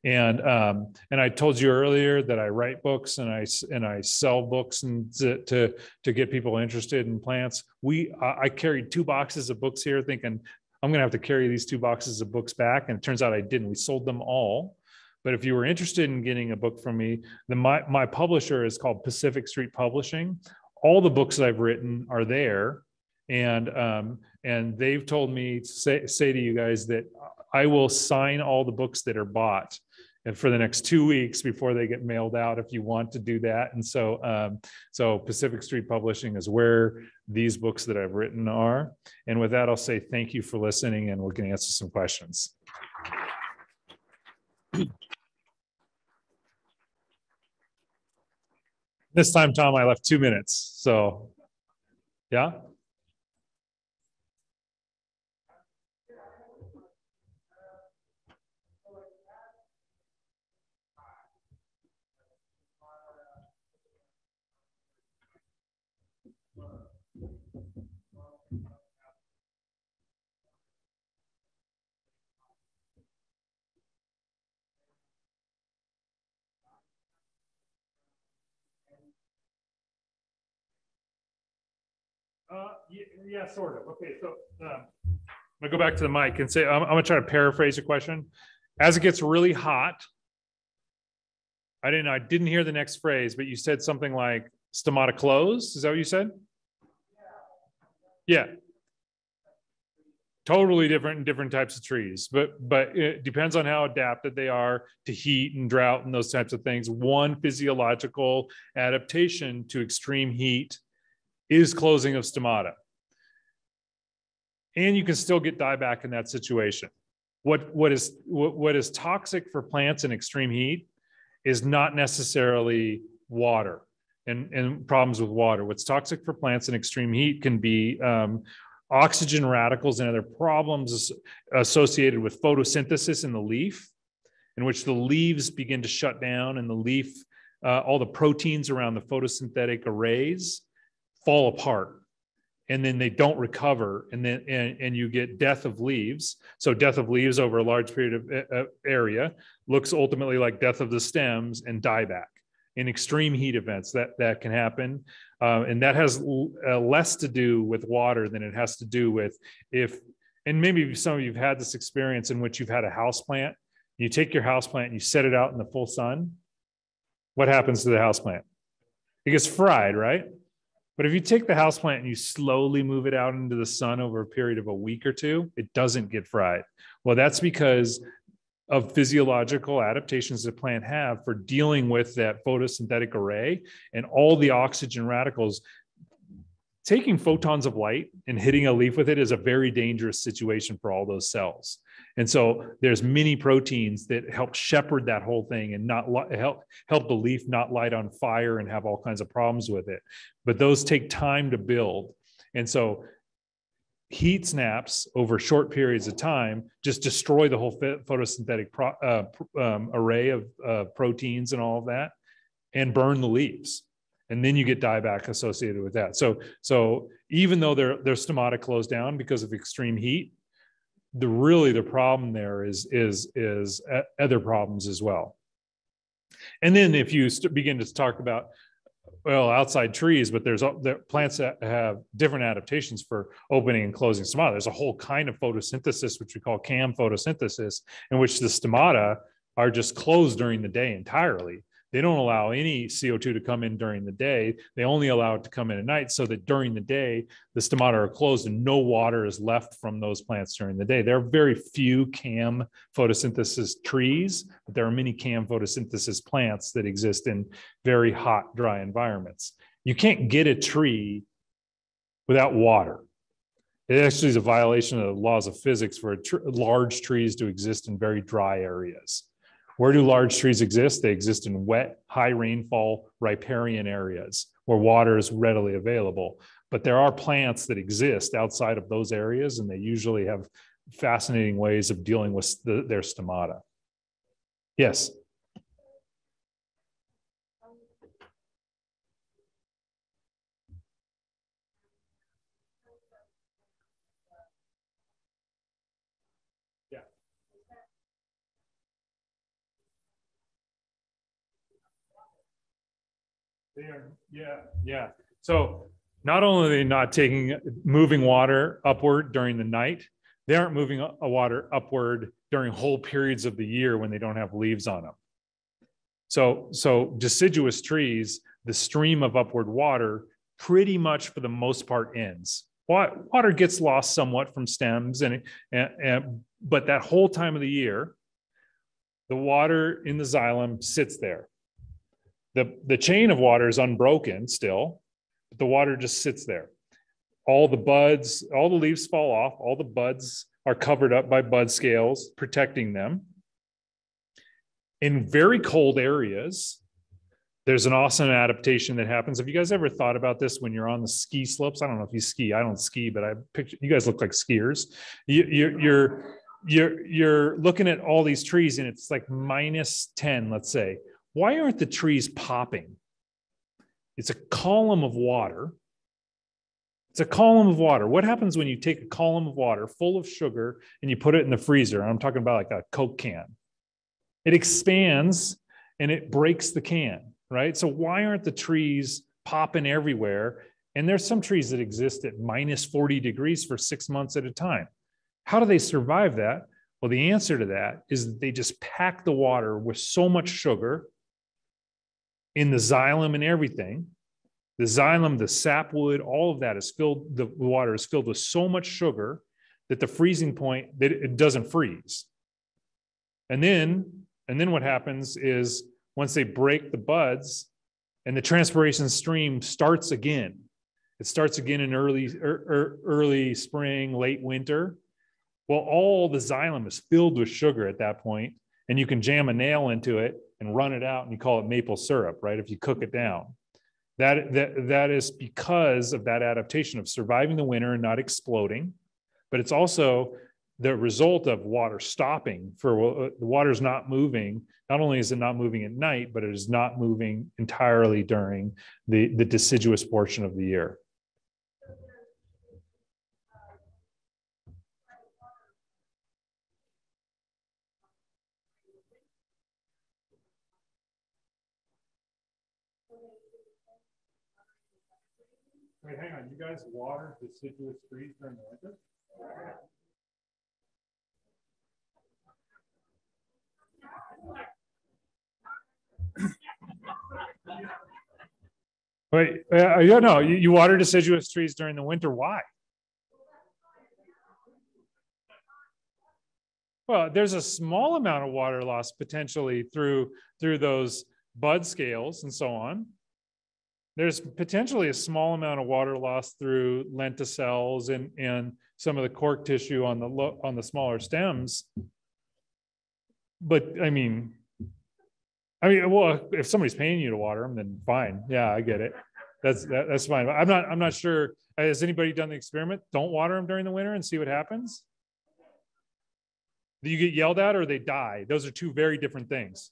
and um, and I told you earlier that I write books and I and I sell books and to to, to get people interested in plants we I carried two boxes of books here thinking I'm going to have to carry these two boxes of books back. And it turns out I didn't. We sold them all. But if you were interested in getting a book from me, then my, my publisher is called Pacific Street Publishing. All the books that I've written are there. And um, and they've told me to say, say to you guys that I will sign all the books that are bought and for the next two weeks before they get mailed out if you want to do that. And so um, so pacific street publishing is where these books that i've written are. And with that i'll say thank you for listening and we can answer some questions. This time tom i left two minutes so yeah Uh, yeah, yeah, sort of. Okay, so um, I'm gonna go back to the mic and say I'm, I'm gonna try to paraphrase your question. As it gets really hot, I didn't. I didn't hear the next phrase, but you said something like stomata close. Is that what you said? Yeah. Totally different different types of trees, but but it depends on how adapted they are to heat and drought and those types of things. One physiological adaptation to extreme heat is closing of stomata. And you can still get dieback in that situation. What, what, is, what, what is toxic for plants in extreme heat is not necessarily water and, and problems with water. What's toxic for plants in extreme heat can be um, oxygen radicals and other problems associated with photosynthesis in the leaf, in which the leaves begin to shut down and the leaf, uh, all the proteins around the photosynthetic arrays fall apart and then they don't recover and then and, and you get death of leaves. So death of leaves over a large period of uh, area looks ultimately like death of the stems and dieback in extreme heat events that that can happen. Uh, and that has uh, less to do with water than it has to do with if and maybe some of you've had this experience in which you've had a house plant. You take your house plant and you set it out in the full sun. What happens to the house plant? It gets fried right but if you take the house plant and you slowly move it out into the sun over a period of a week or two, it doesn't get fried. Well, that's because of physiological adaptations the plant have for dealing with that photosynthetic array and all the oxygen radicals taking photons of light and hitting a leaf with it is a very dangerous situation for all those cells and so there's many proteins that help shepherd that whole thing and not help help the leaf not light on fire and have all kinds of problems with it. But those take time to build. And so heat snaps over short periods of time just destroy the whole photosynthetic pro, uh, um, array of uh, proteins and all of that and burn the leaves. And then you get dieback associated with that. So so even though their their stomata closed down because of extreme heat the really the problem there is is is other problems as well. And then if you begin to talk about well outside trees but there's there, plants that have different adaptations for opening and closing stomata. There's a whole kind of photosynthesis which we call CAM photosynthesis in which the stomata are just closed during the day entirely they don't allow any CO2 to come in during the day. They only allow it to come in at night so that during the day, the stomata are closed and no water is left from those plants during the day. There are very few CAM photosynthesis trees, but there are many CAM photosynthesis plants that exist in very hot, dry environments. You can't get a tree without water. It actually is a violation of the laws of physics for tr- large trees to exist in very dry areas. Where do large trees exist? They exist in wet, high rainfall, riparian areas where water is readily available. But there are plants that exist outside of those areas, and they usually have fascinating ways of dealing with the, their stomata. Yes. Yeah, yeah. So not only are they not taking moving water upward during the night, they aren't moving a water upward during whole periods of the year when they don't have leaves on them. So, so deciduous trees, the stream of upward water pretty much for the most part ends. Water gets lost somewhat from stems, and, and, and but that whole time of the year, the water in the xylem sits there the, the chain of water is unbroken still, but the water just sits there. All the buds, all the leaves fall off, all the buds are covered up by bud scales, protecting them. In very cold areas, there's an awesome adaptation that happens. Have you guys ever thought about this when you're on the ski slopes? I don't know if you ski. I don't ski, but I picture you guys look like skiers. You, you're, you're you're you're looking at all these trees and it's like minus 10 let's say why aren't the trees popping? It's a column of water. It's a column of water. What happens when you take a column of water full of sugar and you put it in the freezer? I'm talking about like a Coke can. It expands and it breaks the can, right? So why aren't the trees popping everywhere? And there's some trees that exist at minus 40 degrees for six months at a time. How do they survive that? Well, the answer to that is that they just pack the water with so much sugar in the xylem and everything. The xylem, the sapwood, all of that is filled, the water is filled with so much sugar that the freezing point that it doesn't freeze. And then, and then what happens is once they break the buds and the transpiration stream starts again, it starts again in early, er, er, early spring, late winter. Well, all the xylem is filled with sugar at that point, and you can jam a nail into it and run it out and you call it maple syrup, right? If you cook it down. That, that, that is because of that adaptation of surviving the winter and not exploding. But it's also the result of water stopping for uh, the water's not moving. Not only is it not moving at night, but it is not moving entirely during the, the deciduous portion of the year. Wait, hang on. You guys water deciduous trees during the winter? Wait, uh, yeah, no, you, you water deciduous trees during the winter. Why? Well, there's a small amount of water loss potentially through through those bud scales and so on there's potentially a small amount of water loss through lenticels and, and some of the cork tissue on the on the smaller stems. But I mean, I mean, well, if somebody's paying you to water them, then fine. Yeah, I get it. That's that, that's fine. I'm not I'm not sure. Has anybody done the experiment? Don't water them during the winter and see what happens. Do you get yelled at or they die? Those are two very different things.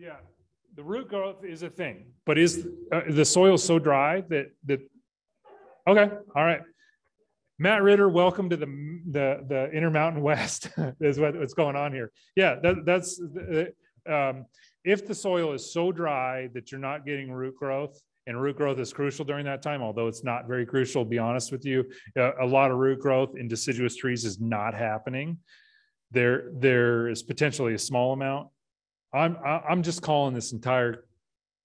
Yeah, the root growth is a thing, but is uh, the soil so dry that that? Okay, all right. Matt Ritter, welcome to the the the Intermountain West. is what, what's going on here. Yeah, that, that's um, if the soil is so dry that you're not getting root growth, and root growth is crucial during that time, although it's not very crucial. To be honest with you, uh, a lot of root growth in deciduous trees is not happening. There, there is potentially a small amount I'm I'm just calling this entire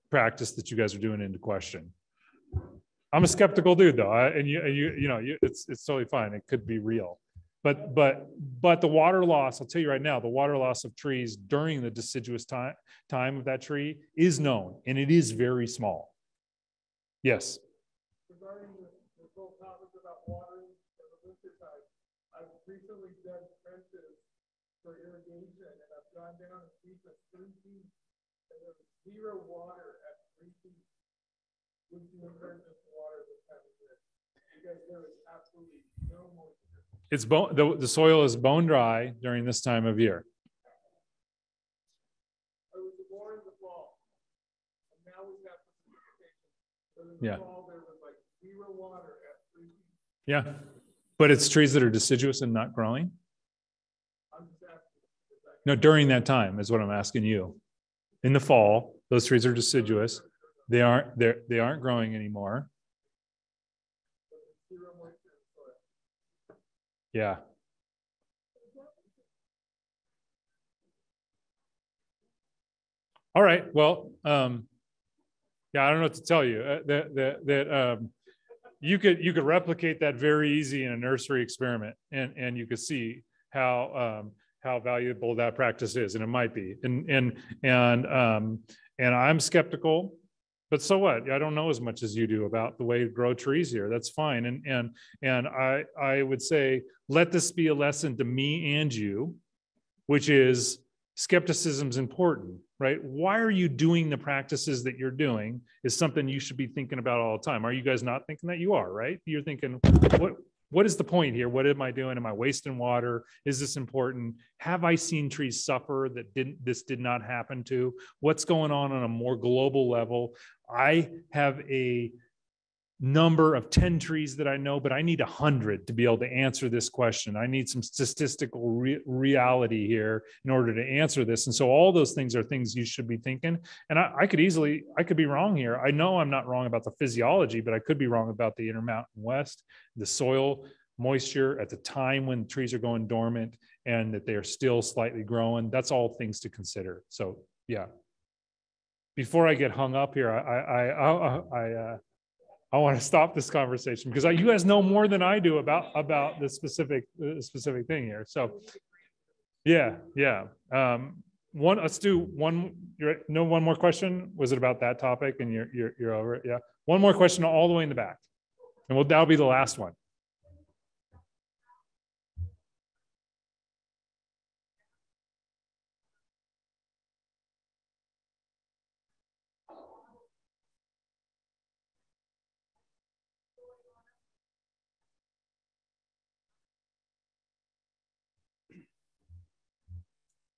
practice that you guys are doing into question. I'm a skeptical dude though, I, and you you you know you, it's it's totally fine. It could be real, but but but the water loss. I'll tell you right now, the water loss of trees during the deciduous time time of that tree is known, and it is very small. Yes. Regarding the, whole topic about watering in the I've recently done trenches for irrigation, and gone down and deep at three feet, and there was zero water at three feet. Would you this water this year? Because there is absolutely no moisture. It's bone, the, the soil is bone dry during this time of year. It was more in the fall, and now we have precipitation. But in the yeah. fall, there was like zero water at three feet. Yeah, but it's trees that are deciduous and not growing. No, during that time is what I'm asking you. In the fall, those trees are deciduous. They aren't they they aren't growing anymore. Yeah. All right. Well, um, yeah, I don't know what to tell you. Uh, that that that um, you could you could replicate that very easy in a nursery experiment, and and you could see how um, how valuable that practice is, and it might be. And and and um, and I'm skeptical, but so what? I don't know as much as you do about the way to grow trees here. That's fine. And and and I I would say let this be a lesson to me and you, which is skepticism is important right why are you doing the practices that you're doing is something you should be thinking about all the time are you guys not thinking that you are right you're thinking what what is the point here? What am I doing? Am I wasting water? Is this important? Have I seen trees suffer that didn't this did not happen to? What's going on on a more global level? I have a number of 10 trees that I know, but I need 100 to be able to answer this question. I need some statistical re- reality here in order to answer this. And so all those things are things you should be thinking. And I, I, could easily, I could be wrong here. I know I'm not wrong about the physiology, but I could be wrong about the Intermountain West, the soil moisture at the time when trees are going dormant and that they are still slightly growing. That's all things to consider. So yeah. Before I get hung up here, I, I, I, I uh, I want to stop this conversation because you guys know more than I do about about the specific uh, specific thing here. So, yeah, yeah. Um, one, let's do one. You're, No, one more question. Was it about that topic? And you're you're you're over it. Yeah. One more question, all the way in the back, and we'll that'll be the last one.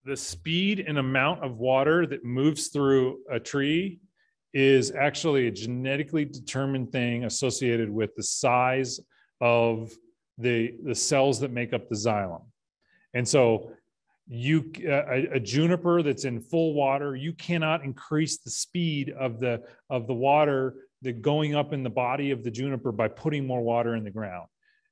The speed and amount of water that moves through a tree is actually a genetically determined thing associated with the size of the, the cells that make up the xylem. And so you uh, a, a, juniper that's in full water, you cannot increase the speed of the of the water that going up in the body of the juniper by putting more water in the ground.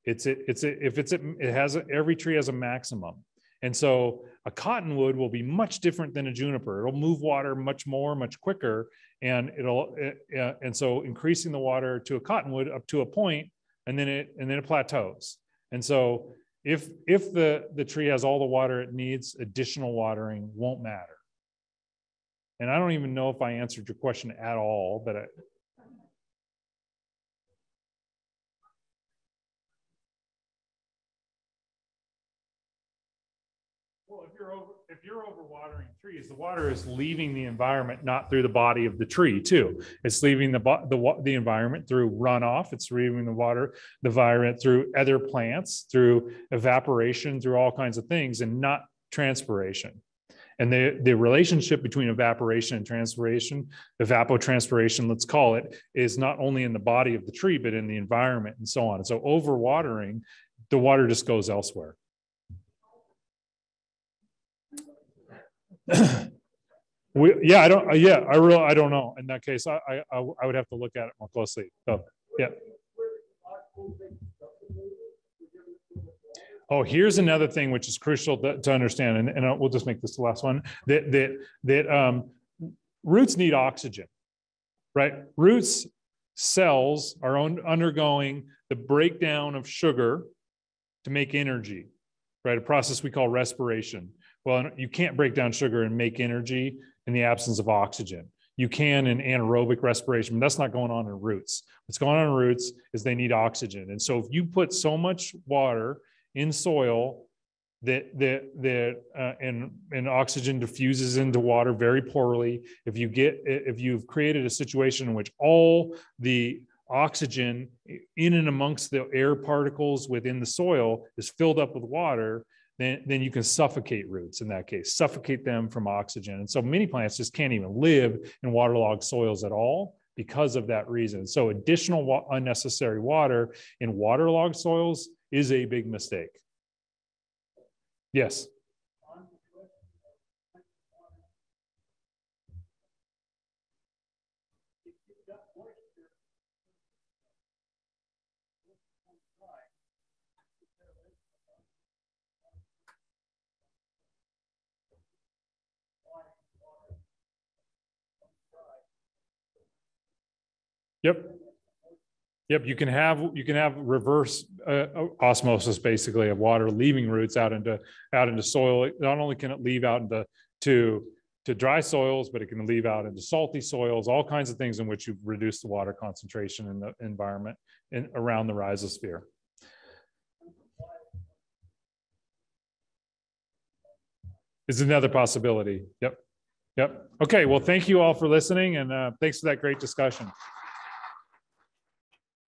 It's a, it's if it's it has a, every tree has a maximum. And so a cottonwood will be much different than a juniper. It'll move water much more, much quicker, and it'll uh, and so increasing the water to a cottonwood up to a point, and then it and then it plateaus. And so if if the the tree has all the water it needs, additional watering won't matter. And I don't even know if I answered your question at all, but I, you're over if you're overwatering trees, the water is leaving the environment not through the body of the tree too. It's leaving the the the environment through runoff. It's leaving the water the environment through other plants, through evaporation, through all kinds of things, and not transpiration. And the, the relationship between evaporation and transpiration, evapotranspiration, let's call it, is not only in the body of the tree, but in the environment and so on. And so overwatering, the water just goes elsewhere. we, yeah, I don't, uh, yeah, I really, I don't know. In that case, I, I, I would have to look at it more closely. So, yeah. Oh, here's another thing which is crucial to, to understand, and, and we'll just make this the last one. That that that um, roots need oxygen, right? Roots cells are on, undergoing the breakdown of sugar to make energy, right? A process we call respiration. Well, you can't break down sugar and make energy in the absence of oxygen. You can in anaerobic respiration, but that's not going on in roots. What's going on in roots is they need oxygen. And so if you put so much water in soil that that that uh, and and oxygen diffuses into water very poorly, if you get if you've created a situation in which all the oxygen in and amongst the air particles within the soil is filled up with water, then, then you can suffocate roots in that case, suffocate them from oxygen. And so many plants just can't even live in waterlogged soils at all because of that reason. So additional wa- unnecessary water in waterlogged soils is a big mistake. Yes. Yep. Yep, you can have you can have reverse uh, osmosis basically of water leaving roots out into out into soil. Not only can it leave out into to to dry soils, but it can leave out into salty soils, all kinds of things in which you reduce the water concentration in the environment and around the rhizosphere. Is another possibility. Yep. Yep. Okay. Well, thank you all for listening and uh, thanks for that great discussion.